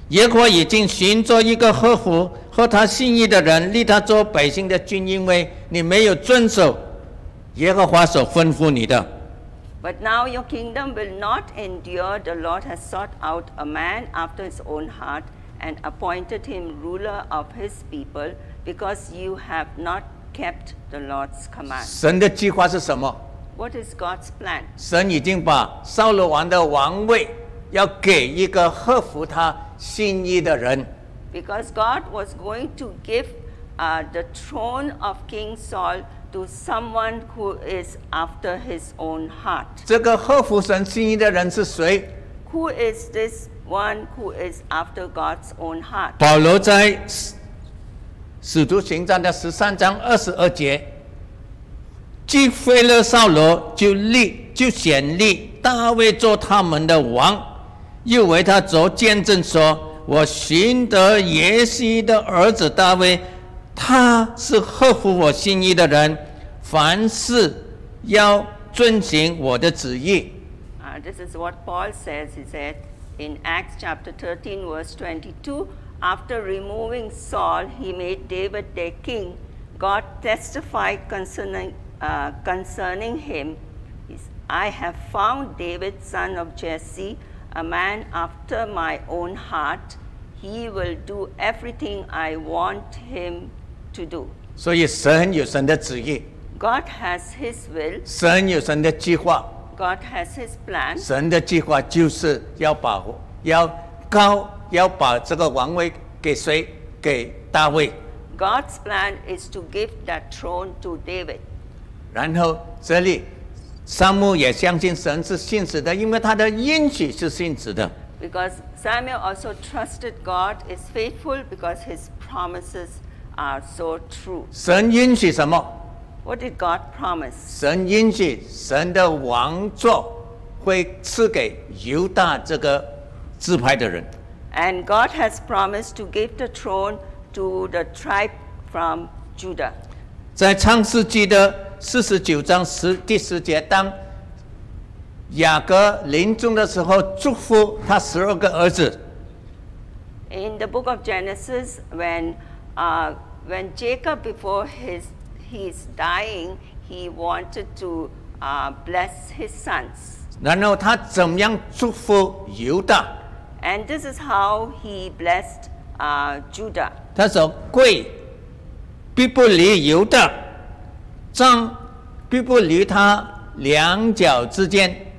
耶和华已经寻着一个合乎和他心意的人，立他做百姓的君，因为你没有遵守耶和华所吩咐你的。 But now your kingdom will not endure. The Lord has sought out a man after his own heart and appointed him ruler of his people, because you have not kept the Lord's command. 神的计划是什么？ What is God's plan? 神已经把扫罗王的王位要给一个合乎他心意的人。 Because God was going to give uh, the throne of King Saul to someone who is after his own heart. 这个合乎神心意的人是谁？Who is this one who is after God's own heart? 保罗在使使徒行传的十三章二十二节，既废了扫罗，就立就选立大卫做他们的王，又为他做见证说：“我寻得耶西的儿子大卫，他是合乎我心意的人，凡事要遵行我的旨意。” Uh, this is what Paul says. He said in Acts chapter 13, verse 22 After removing Saul, he made David their king. God testified concerning, uh, concerning him is, I have found David, son of Jesse, a man after my own heart. He will do everything I want him to do. 所以神有神的旨意， God has his will, 神有神的计划。 God has his plan. 神的计划就是要把要高要把这个王位给谁？给大卫。 God's plan is to give that throne to David. 然后这里沙漠也相信神是信实的，因为他的应许是信实的。 Because Samuel also trusted God is faithful because his promises are so true. 神应许什么？ What did God promise? 神应许神的王座会赐给犹大这个支派的人。 And God has promised to give the throne to the tribe from Judah. 在创世纪的四十九章十第十节，当雅各临终的时候，祝福他十二个儿子。 In the book of Genesis, when, uh, when Jacob, before his, his dying, he wanted to uh, bless his sons. 然后他怎么样祝福犹大？ And this is how he blessed uh, Judah. 他说：“贵必不离犹大，杖必不离他两脚之间，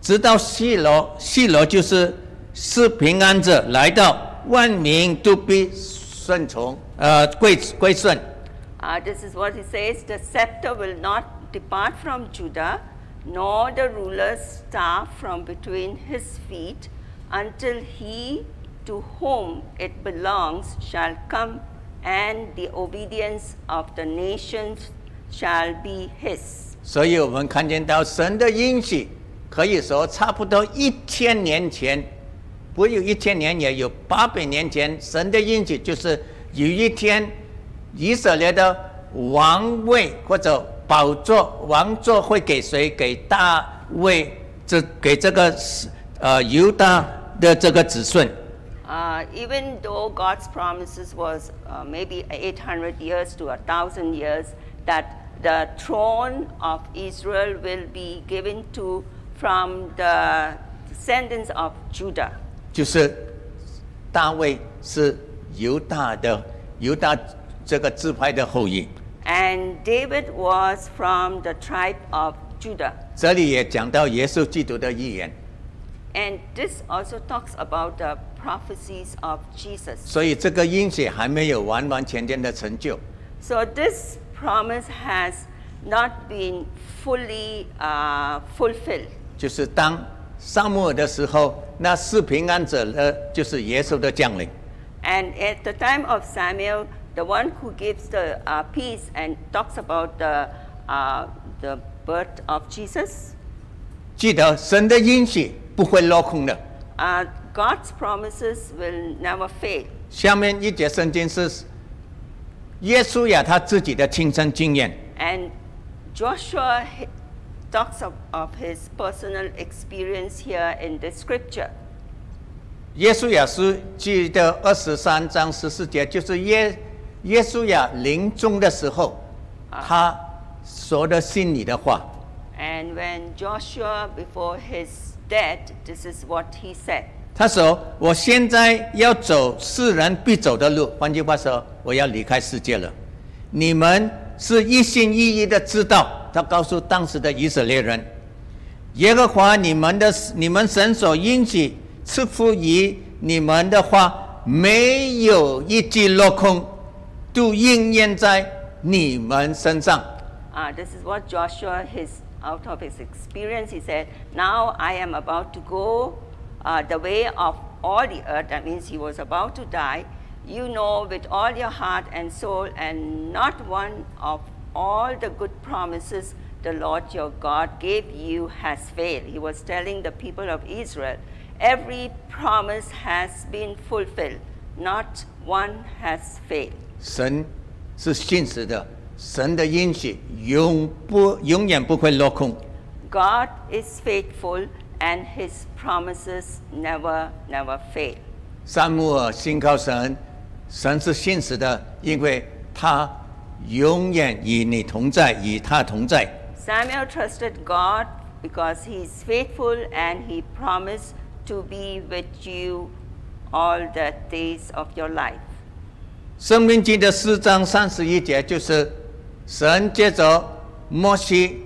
直到细罗。细罗就是是平安者来到，万民都必 顺从，呃，归归顺。 Uh, this is what he says the scepter will not depart from Judah, nor the ruler's staff from between his feet, until he to whom it belongs shall come, and the obedience of the nations shall be his. 所以我们看见到神的应许，可以说差不多一千年前， 不有一千年，也有八百年前，神的应许就是有一天，以色列的王位或者宝座王座会给谁？给大卫，这给这个呃犹大的这个子孙。 Uh, even though God's promises was uh, maybe 800 years to 1,000 years, that the throne of Israel will be given to from the descendants of Judah. 就是大卫是犹大的犹大这个支派的后裔。And David was from the tribe of Judah. 这里也讲到耶稣基督的预言，And this also talks about the prophecies of Jesus. 所以这个应许还没有完完全全的成就。So this promise has not been fully uh, fulfilled. 就是当撒母耳的时候，那四平安者呢，就是耶稣的降临。And at the time of Samuel, the one who gives the uh, peace and talks about the, uh, the birth of Jesus, 记得神的应许不会落空的。uh, God's promises will never fail. 下面一节圣经是耶稣呀他自己的亲身经验。And Joshua talks of, of his personal experience here in the scripture. 耶稣雅书记的二十三章十四节，就是耶耶稣亚临终的时候，他说的心里的话。And when Joshua, before his death, this is what he said. 他说：“我现在要走世人必走的路，换句话说，我要离开世界了。你们是一心一意的知道，他告诉当时的以色列人，耶和华你们的你们神所应许赐福于你们的话，没有一句落空，都应验在你们身上。 Uh, this is what Joshua, his out of his experience, he said, "Now I am about to go uh, the way of all the earth." That means he was about to die. You know with all your heart and soul, and not one of all the good promises the Lord your God gave you has failed. He was telling the people of Israel, every promise has been fulfilled, not one has failed. 神是信实的，神的应许永不永远不会落空。 God is faithful and his promises never, never fail. 撒母耳信靠神，神是信实的，因为他 永远与你同在，与他同在。Samuel trusted God because he is faithful and he promised to be with you all the days of your life. 生命记的四章三十一节，就是神接着摩西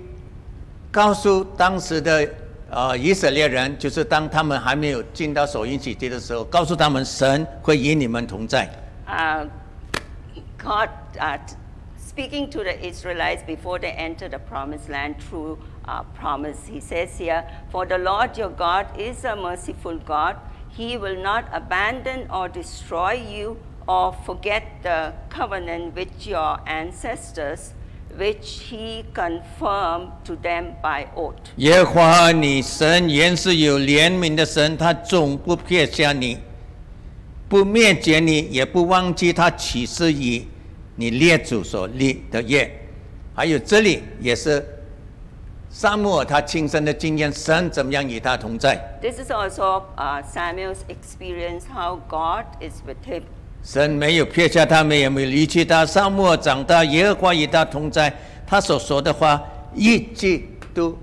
告诉当时的呃以色列人，就是当他们还没有进到首应许地的时候，告诉他们神会与你们同在。Uh, God uh, t- speaking to the Israelites before they enter the promised land through uh, promise, he says here, For the Lord your God is a merciful God. He will not abandon or destroy you or forget the covenant with your ancestors, which he confirmed to them by oath. 耶和华你神原是有怜悯的神，他总不撇下你，不灭绝你，也不忘记他启示于 你列祖所立的业。还有这里也是撒母耳他亲身的经验，神怎么样与他同在，This is also uh, Samuel's experience how God is with him. 神没有撇下他们，也没有离弃他。撒母耳长大，耶和华与他同在，他所说的话一句都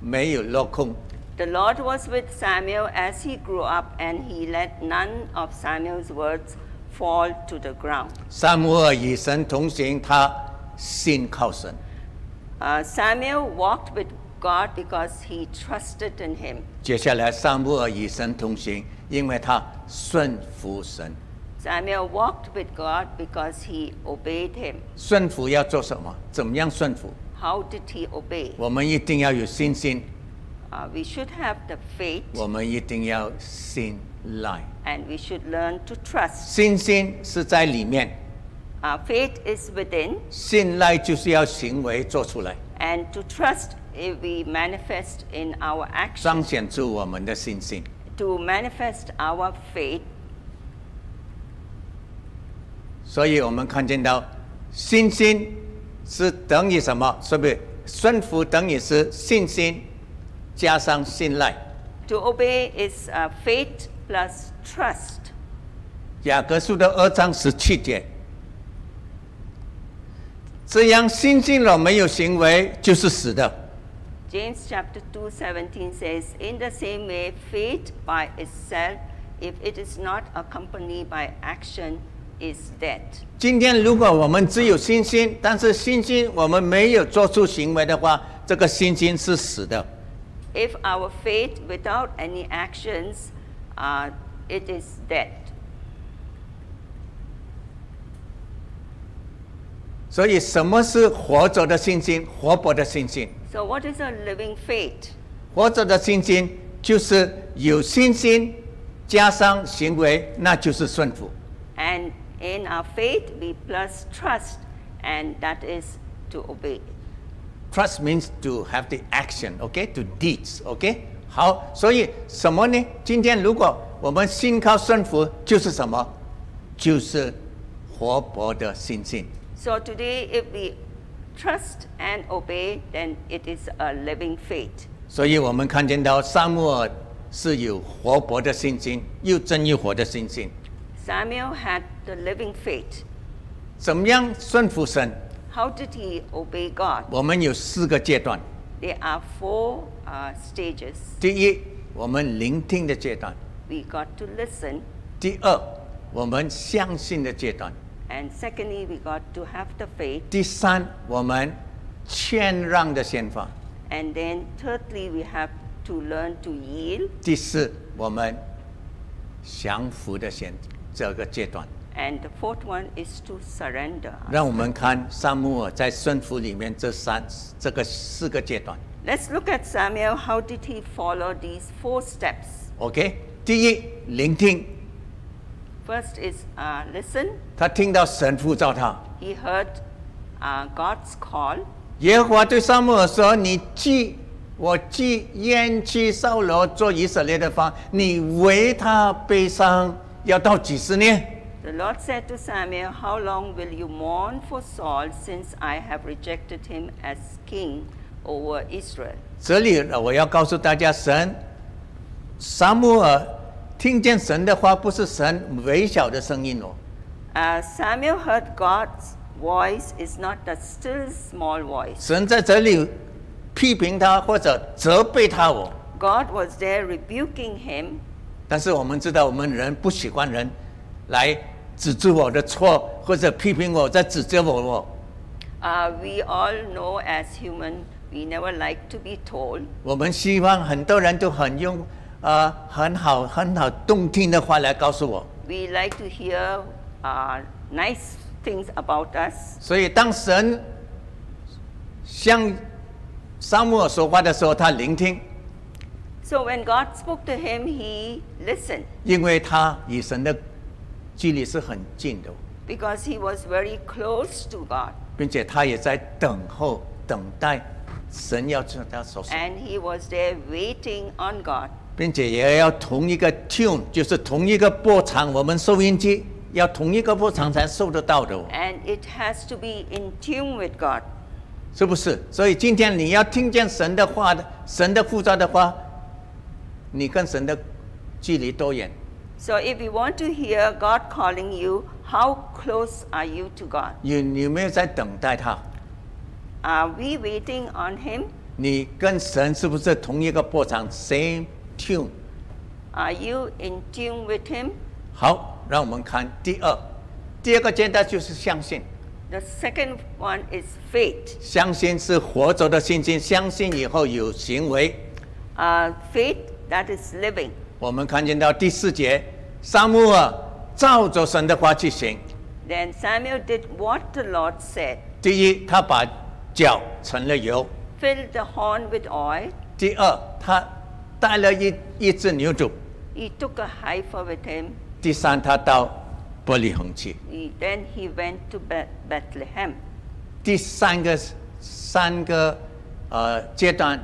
没有落空。The Lord was with Samuel as he grew up, and he let none of Samuel's words fall to the ground. 撒母耳与神同行，他信靠神。Uh, Samuel walked with God because he trusted in him. 接下来，撒母耳与神同行，因为他顺服神。Samuel walked with God because he obeyed him. 顺服要做什么？怎么样顺服？How did he obey? 我们一定要有信心，Uh, we should have the faith 我们一定要信赖。and we should learn to trust. 信心是在里面，Uh, faith is within, 信赖就是要行为做出来，and to trust eh, we manifest in our action. 彰显出我们的信心。To manifest our faith, 所以我们看见到，信心是等于什么？是不是顺服等于是信心加上信赖？to obey is uh, faith plus trust. 雅各书的二章十七节，这样信心了没有行为就是死的。James chapter 2 17 says, In the same way, faith by itself, if it is not accompanied by action, is dead. 今天如果我们只有信心，但是信心我们没有做出行为的话，这个信心是死的。If our faith without any actions, uh, it is dead. 所以，什么是活着的信心？活泼的信心。 So, what is a living faith? 活着的信心就是有信心加上行为，那就是顺服。 And in our faith, we plus trust, and that is to obey. Trust means to have the action, OK, to deeds, OK。好，所以什么呢？今天如果我们信靠顺服，就是什么？就是活泼的信心。 So today, if we trust and obey, then it is a living faith. 所以我们看见到撒母耳是有活泼的信心，又真又活的信心。 Samuel had the living faith. 怎么样顺服神？ How did he obey God? 我们有四个阶段。 There are four uh, stages. 第一，我们聆听的阶段； We got to listen. 第二，我们相信的阶段； And secondly, we got to have the faith. 第三，我们谦让的宪法； And then thirdly, we have to learn to yield. 第四，我们降服的宪这个阶段。 And the fourth one is to surrender. 让我们看撒母耳在顺服里面这三这个四个阶段。Let's look at Samuel. How did he follow these four steps? OK，第一，聆听，First is uh, listen. 他听到神呼召他。He heard uh, God's call. 耶和华对撒母耳说：“你既我既厌弃扫罗做以色列的王，你为他悲伤要到几十年？The Lord said to Samuel, How long will you mourn for Saul since I have rejected him as king over Israel? 这里呃我要告诉大家，神撒母耳听见神的话，不是神微小的声音哦， Uh, Samuel heard God's voice is not a still small voice. 神在这里批评他或者责备他哦。 God was there rebuking him, 但是我们知道，我们人不喜欢人来 指出我的错，或者批评我，在指责我哦。Uh, we all know as human, we never like to be told. 我们希望很多人都很用啊很好很好动听的话来告诉我。We like to hear uh, nice things about us. 所以当神向撒母耳说话的时候，他聆听，So when God spoke to him, he listened 因为他以神的距离是很近的，because he was very close to God 并且他也在等候等待神要从他所说，and he was there waiting on God. 并且也要同一个 tune，就是同一个波长，我们收音机要同一个波长才收得到的哦。And it has to be in tune with God. 是不是？所以今天你要听见神的话的，神的呼召的话，你跟神的距离多远？So if you want to hear God calling you, how close are you to God? 你你有没有在等待他？ Are we waiting on him? 你跟神是不是同一个波长？Same tune。 Are you in tune with him? 好，让我们看第二，第二个阶段就是相信。 The second one is faith. 相信是活着的信心，相信以后有行为。 Uh, faith that is living. 我们看见到第四节，撒母耳照着神的话去行。Then Samuel did what the Lord said. 第一，他把脚盛了油；Filled the horn with oil. 第二，他带了一一只牛犊；He took a heifer with him. 第三，他到伯利恒去。He, then he went to Beth- Bethlehem. 第三个三个呃阶段，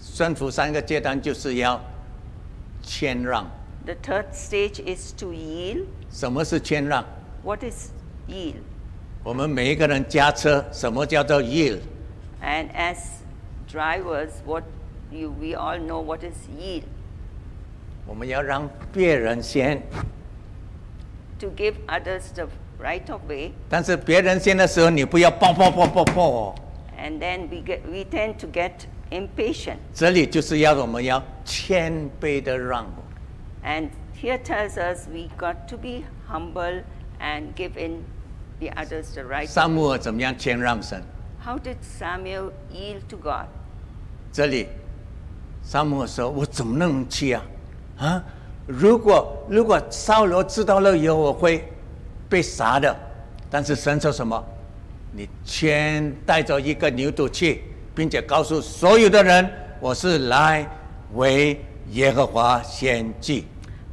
顺服三个阶段就是要谦让。 The third stage is to yield. 什么是谦让？ What is yield? 我们每一个人驾车，什么叫做 yield？ And as drivers, what you we all know what is yield. 我们要让别人先， To give others the right of way, 但是别人先的时候，你不要爆爆爆爆爆哦。 and then we get we tend to get impatient. 这里就是要我们要谦卑的让步。And here tells us we got to be humble and give in the others the right. 撒母耳怎么样谦让神？How did Samuel yield to God? 这里，撒母耳说：“我怎么能去啊？啊，如果如果扫罗知道了以后，我会被杀的。但是神说什么？你先带着一个牛犊去，并且告诉所有的人，我是来为耶和华献祭。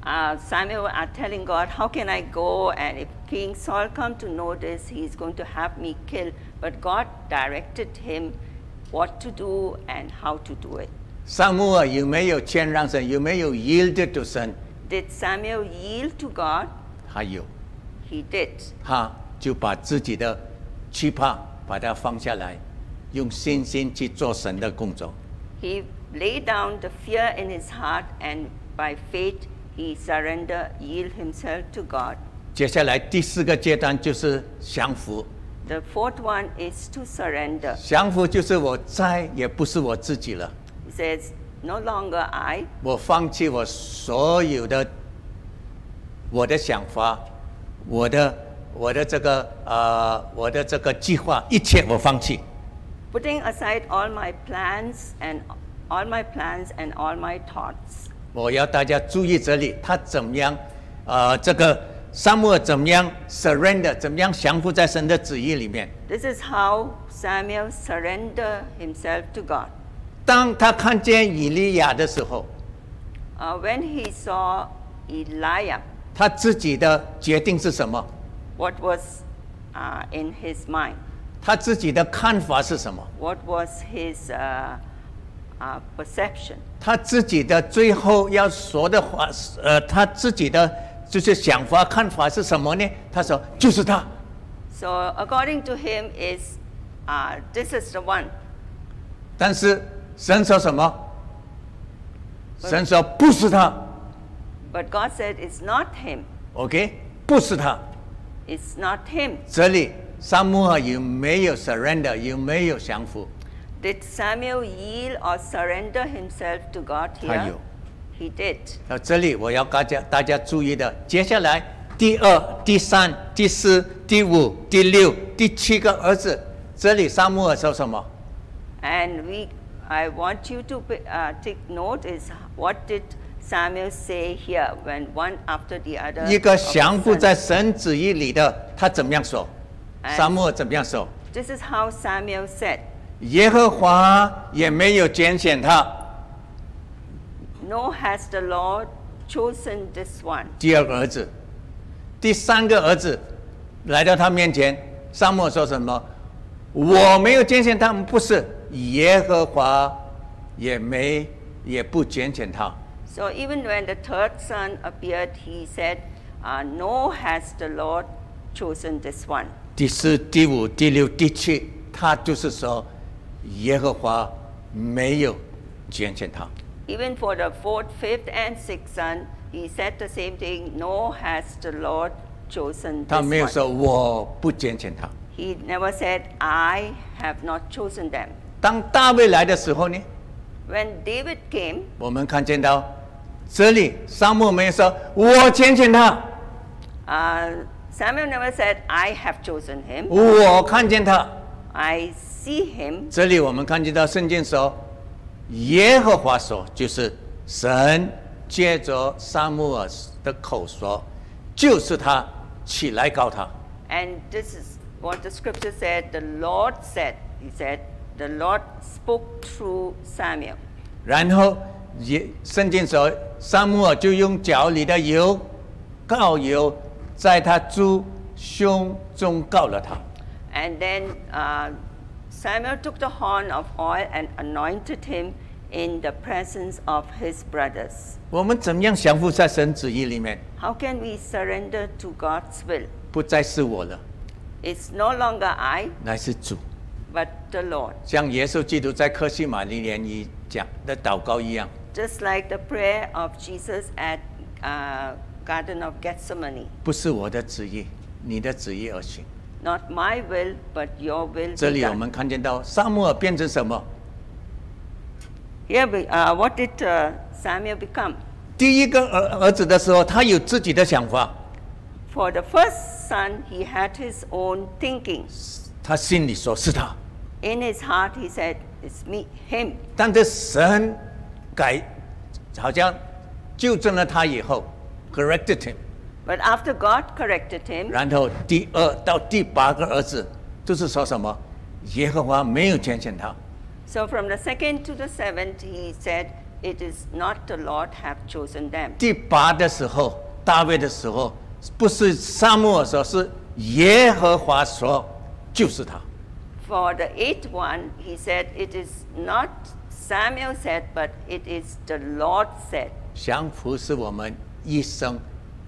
Uh, Samuel are telling God, How can I go? And if King Saul come to know this, he's going to have me killed. But God directed him what to do and how to do it. 撒母耳有没有谦让神？有没有 yield to 神？ Did Samuel yield to God? 他有， He did. 他就把自己的惧怕把它放下来， 用信心去做神的工作。He laid down the fear in his heart and by faith he surrendered, yield himself to God. 接下来第四个阶段就是降服，The fourth one is to surrender. 降服就是我再也不是我自己了，He says, No longer I, 我放弃我所有的我的想法，我的我的这个呃我的这个计划，一切我放弃。Putting aside all my plans and all my plans and all my thoughts. 我要大家注意这里，他怎么样？呃，这个沙漠怎么样 surrender，怎么样降服在神的旨意里面？ This is how Samuel surrendered himself to God. 当他看见以利亚的时候， Uh, when he saw Eliab, 他自己的决定是什么？ what was uh, in his mind? 他自己的看法是什么？What was his uh, uh, perception? 他自己的最后要说的话，呃，他自己的就是想法、看法是什么呢？他说就是他。So according to him is, uh, this is the one. 但是神说什么？神说不是他 But God said it's not him.，OK，不是他。It's not him. 这里 撒母耳有没有 surrender？有没有降服？ Did Samuel yield or surrender himself to God 他 here? 有。 He did. 到这里我要大家大家注意的，接下来第二、第三、第四、第五、第六、第七个儿子，这里撒母耳说什么？ And we, I want you to pa- uh, take note is what did Samuel say here when one after the other. 一个 of his 降服 sons- 在神旨意里的，他怎么样说？ 哎撒母耳怎么样说？ This is how Samuel said, 耶和华也没有拣选他。 Nor has the Lord chosen this one. 第二个儿子，第三个儿子来到他面前，撒母耳说什么？我没有拣选他们，不是耶和华也没也不拣选他。 So even when the third son appeared, he said, uh, Nor has the Lord chosen this one. 第四、第五、第六、第七，他就是说耶和华没有拣选他。Even for the fourth, fifth, and sixth son, he said the same thing, Nor has the Lord chosen 他没有.说我不拣选他。He never said, I have not chosen them. 当大卫来的时候呢，When David came, 我们看见到这里撒母没有说我拣选他，uh, Samuel never said, I have chosen him. 我看见他。 I see him. 这里我们看见到圣经说，耶和华说，就是神借着撒母耳的口说，就是他起来告他。 And this is what the scripture said. The Lord said, He said, the Lord spoke through Samuel. 然后也圣经说，撒母耳就用脚里的油膏油， 在他猪胸中告了他。And then uh, Samuel took the horn of oil and anointed him in the presence of his brothers. 我们怎么样降服在神旨意里面？How can we surrender to God's will? 不再是我了，It's no longer I, 乃是主。but the Lord. 像耶稣基督在克西马尼园里讲的祷告一样，Just like the prayer of Jesus at uh, Garden of Gethsemane. 不是我的旨意，你的旨意而行。 Not my will, but your will 这 be 里我 done. 们看见到撒母耳变成什么？ Here, we, uh, what did uh, Samuel become? 第一个儿儿子的时候，他有自己的想法， For the first son, he had his own thinking. 他心里说是他， In his heart, he said, It's me, him. 但是神改，好像纠正了他以后 ，corrected him， But after God corrected him, 然后第二到第八个儿子都是说什么？耶和华没有拣选他， so from the second to the seventh, he said, It is not the Lord have chosen them. 第八的时候，大卫的时候，不是撒母耳说，是耶和华说，就是他。 For the eighth one, he said, It is not Samuel said, but it is the Lord said. 降服是我们 一生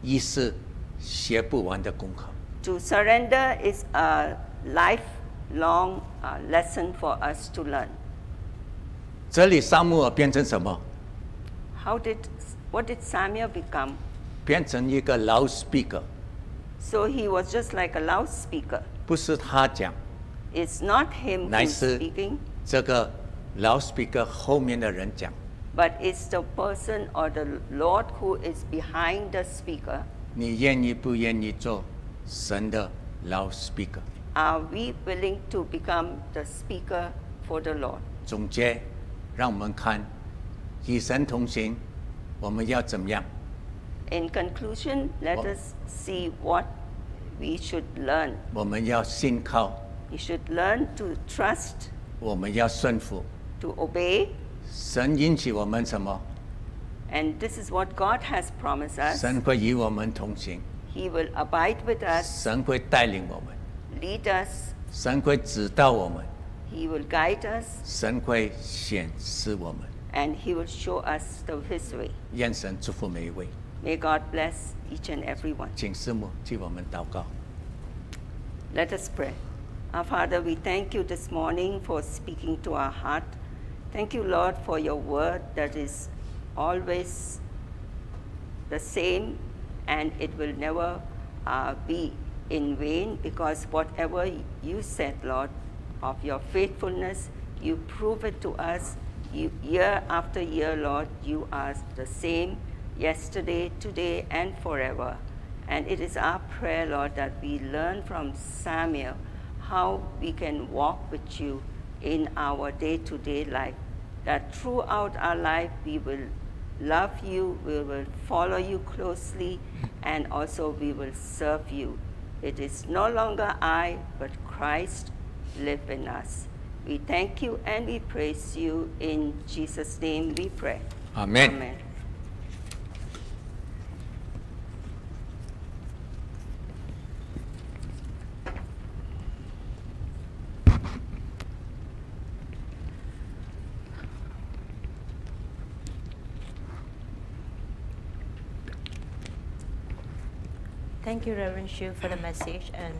一世学不完的功课。To surrender is a lifelong uh, lesson for us to learn. 这里撒母耳变成什么？How did, what did Samuel become? 变成一个 loudspeaker，So he was just like a loudspeaker. 不是他讲，It's not him 乃 who's 是 speaking, 这个 loudspeaker 后面的人讲。but it's the person or the Lord who is behind the speaker. 你愿意不愿意做 神的 loudspeaker。 Are we willing to become the speaker for the Lord? 总结，让我们看与神同行，我们要怎么样？ In conclusion, let Well- us see what we should learn. 我们要信靠， We should learn to trust, 我们要顺服。 to obey, 神允许我们什么？ and this is what God has promised us. 神会与我们同行， He will abide with us, 神会带领我们， lead us, 神会指导我们， He will guide us, 神会显示我们。 and He will show us the, His way. 愿神祝福每一位， May God bless each and every one. 请师母替我们祷告。 Let us pray. Our Father, we thank you this morning for speaking to our heart. Thank you, Lord, for your word that is always the same and it will never uh, be in vain because whatever you said, Lord, of your faithfulness, you prove it to us you, year after year, Lord. You are the same yesterday, today, and forever. And it is our prayer, Lord, that we learn from Samuel how we can walk with you in our day to day life. That throughout our life we will love you, we will follow you closely, and also we will serve you. It is no longer I, but Christ live in us. We thank you and we praise you. In Jesus' name we pray. 阿门。Amen. Thank you, Reverend Shu, for the message and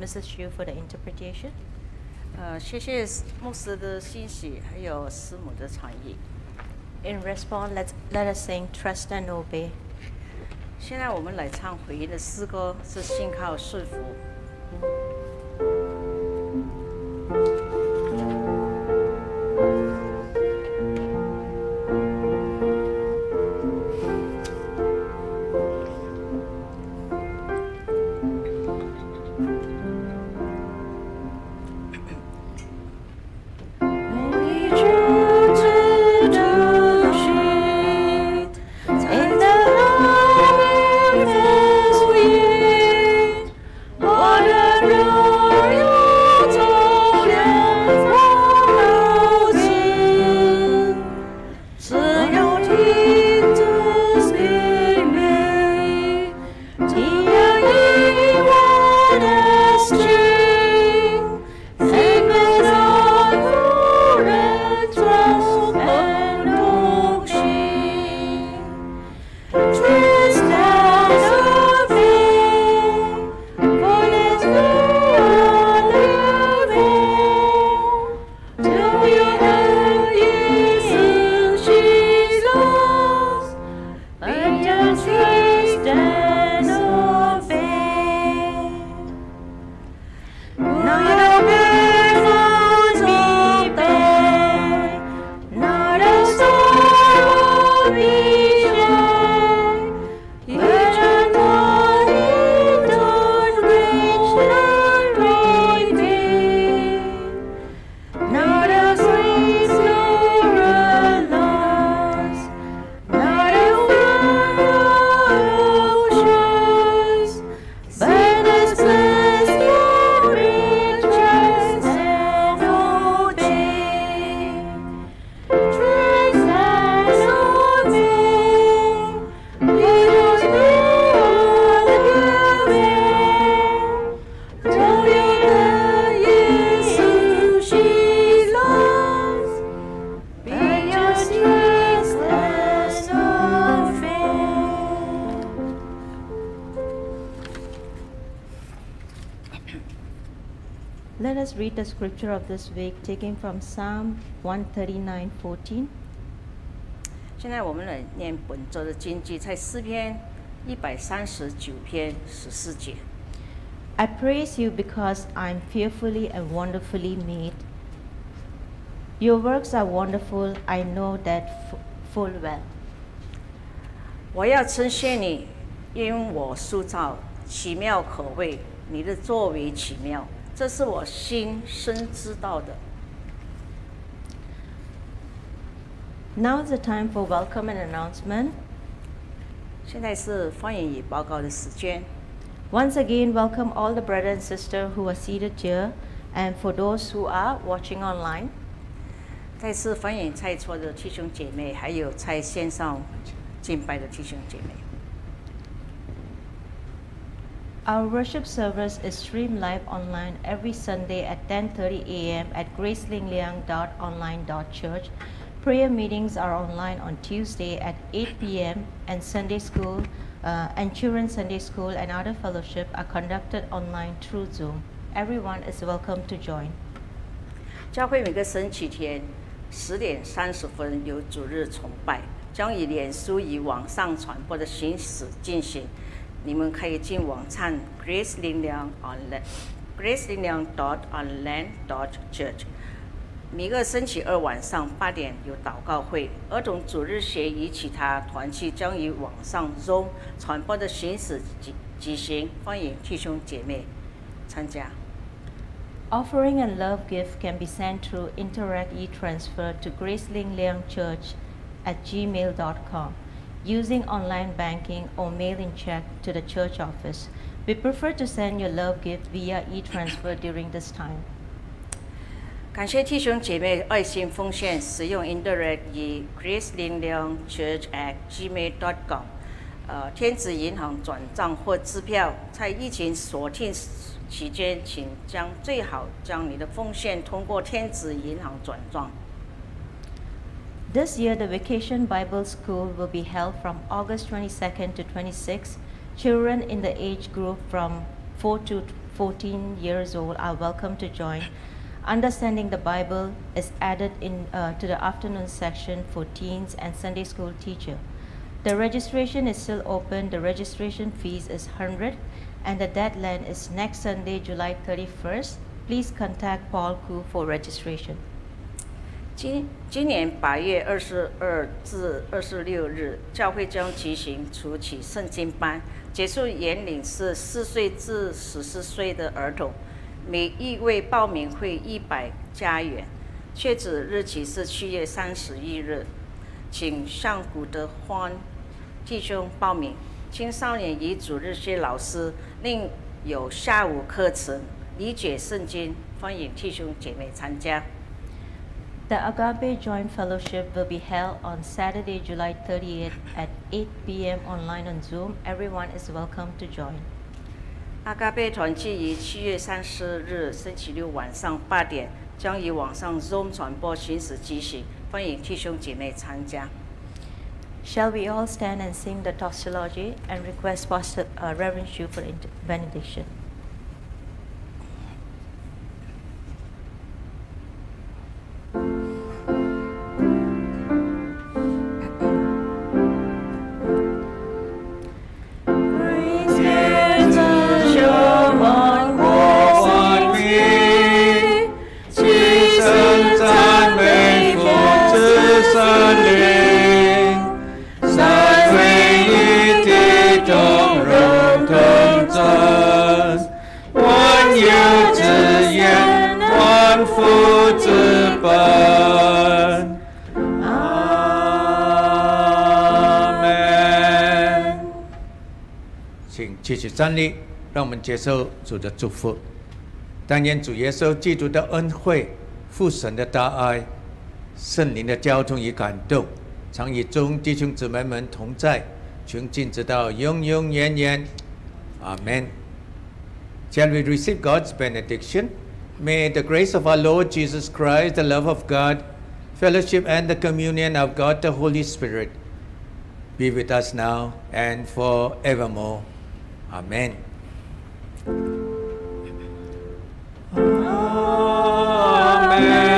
Mrs. Shu for the interpretation. 呃，谢谢牧师的信息，还有师母的传译。 In response, let's, let us sing Trust and Obey. 现在我们来唱回忆的诗歌，是信靠顺服。 the scripture of this week taken from Psalm 139:14. 现在我们来念本周的经句，在诗篇一百三十九篇十四节。 I praise you because I'm fearfully and wonderfully made. Your works are wonderful, I know that f- full well. 我要称谢你，因我塑造 奇妙可畏，你的作为奇妙， 这是我心深知道的。 Now is the time for welcome and announcement. 现在是欢迎与报告的时间。 Once again, welcome all the brothers and sisters who are seated here, and for those who are watching online. 再次欢迎在座的弟兄姐妹，还有在线上敬拜的弟兄姐妹。 Our worship service is streamed live online every Sunday at 10:30 a.m. at gracelingliang.online.church. Prayer meetings are online on Tuesday at 8 p.m. and Sunday school uh, and children's Sunday school and other fellowship are conducted online through Zoom. Everyone is welcome to join. 教会每个星期天十点三十分有主日崇拜，将以脸书与网上传播的形式进行。 你们可以进网站 Grace 林良 online Grace 林良 dot online dot church。每个星期二晚上八点有祷告会，儿童主日学与其他团契将以网上 Zoom 传播的形式举举行，欢迎弟兄姐妹参加。Offering and love gift can be sent through Interact e-transfer to Grace Ling Liang Church at gmail.com using online banking or mailing check to the church office. We prefer to send your love gift via e-transfer during this time. 感谢弟兄姐妹爱心奉献，使用 Indirect 以 Grace 林良 Church at gmail.com，呃，天子银行转账或支票。在疫情锁定期间，请将最好将你的奉献通过天子银行转账。This year, the Vacation Bible School will be held from August 22nd to 26th. Children in the age group from 4 to 14 years old are welcome to join. Understanding the Bible is added in, uh, to the afternoon section for teens and Sunday school teacher. The registration is still open. The registration fees is 100 and the deadline is next Sunday, July 31st. Please contact Paul Koo for registration. 今今年八月二十二至二十六日，教会将举行初期圣经班，结束年龄是四岁至十四岁的儿童，每一位报名费一百加元，截止日期是七月三十一日，请向古德欢弟兄报名。青少年与主日学老师另有下午课程，理解圣经，欢迎弟兄姐妹参加。The Agape Joint Fellowship will be held on Saturday, July 30th at 8 p.m. online on Zoom. Everyone is welcome to join. 阿嘎贝团契于七月三十日星期六晚上八点，将以网上 Zoom 传播形式举行，欢迎弟兄姐妹参加。 Shall we all stand and sing the doxology and request Pastor uh, Reverend Shu for inter- benediction? 请继续站立，让我们接受主的祝福。但愿主耶稣基督的恩惠、父神的大爱、圣灵的交通与感动，常与众弟兄姊妹们同在，从今直到永永远远。阿门。Shall we receive God's benediction? May the grace of our Lord Jesus Christ, the love of God, fellowship and the communion of God the Holy Spirit be with us now and forevermore. Amen. Amen.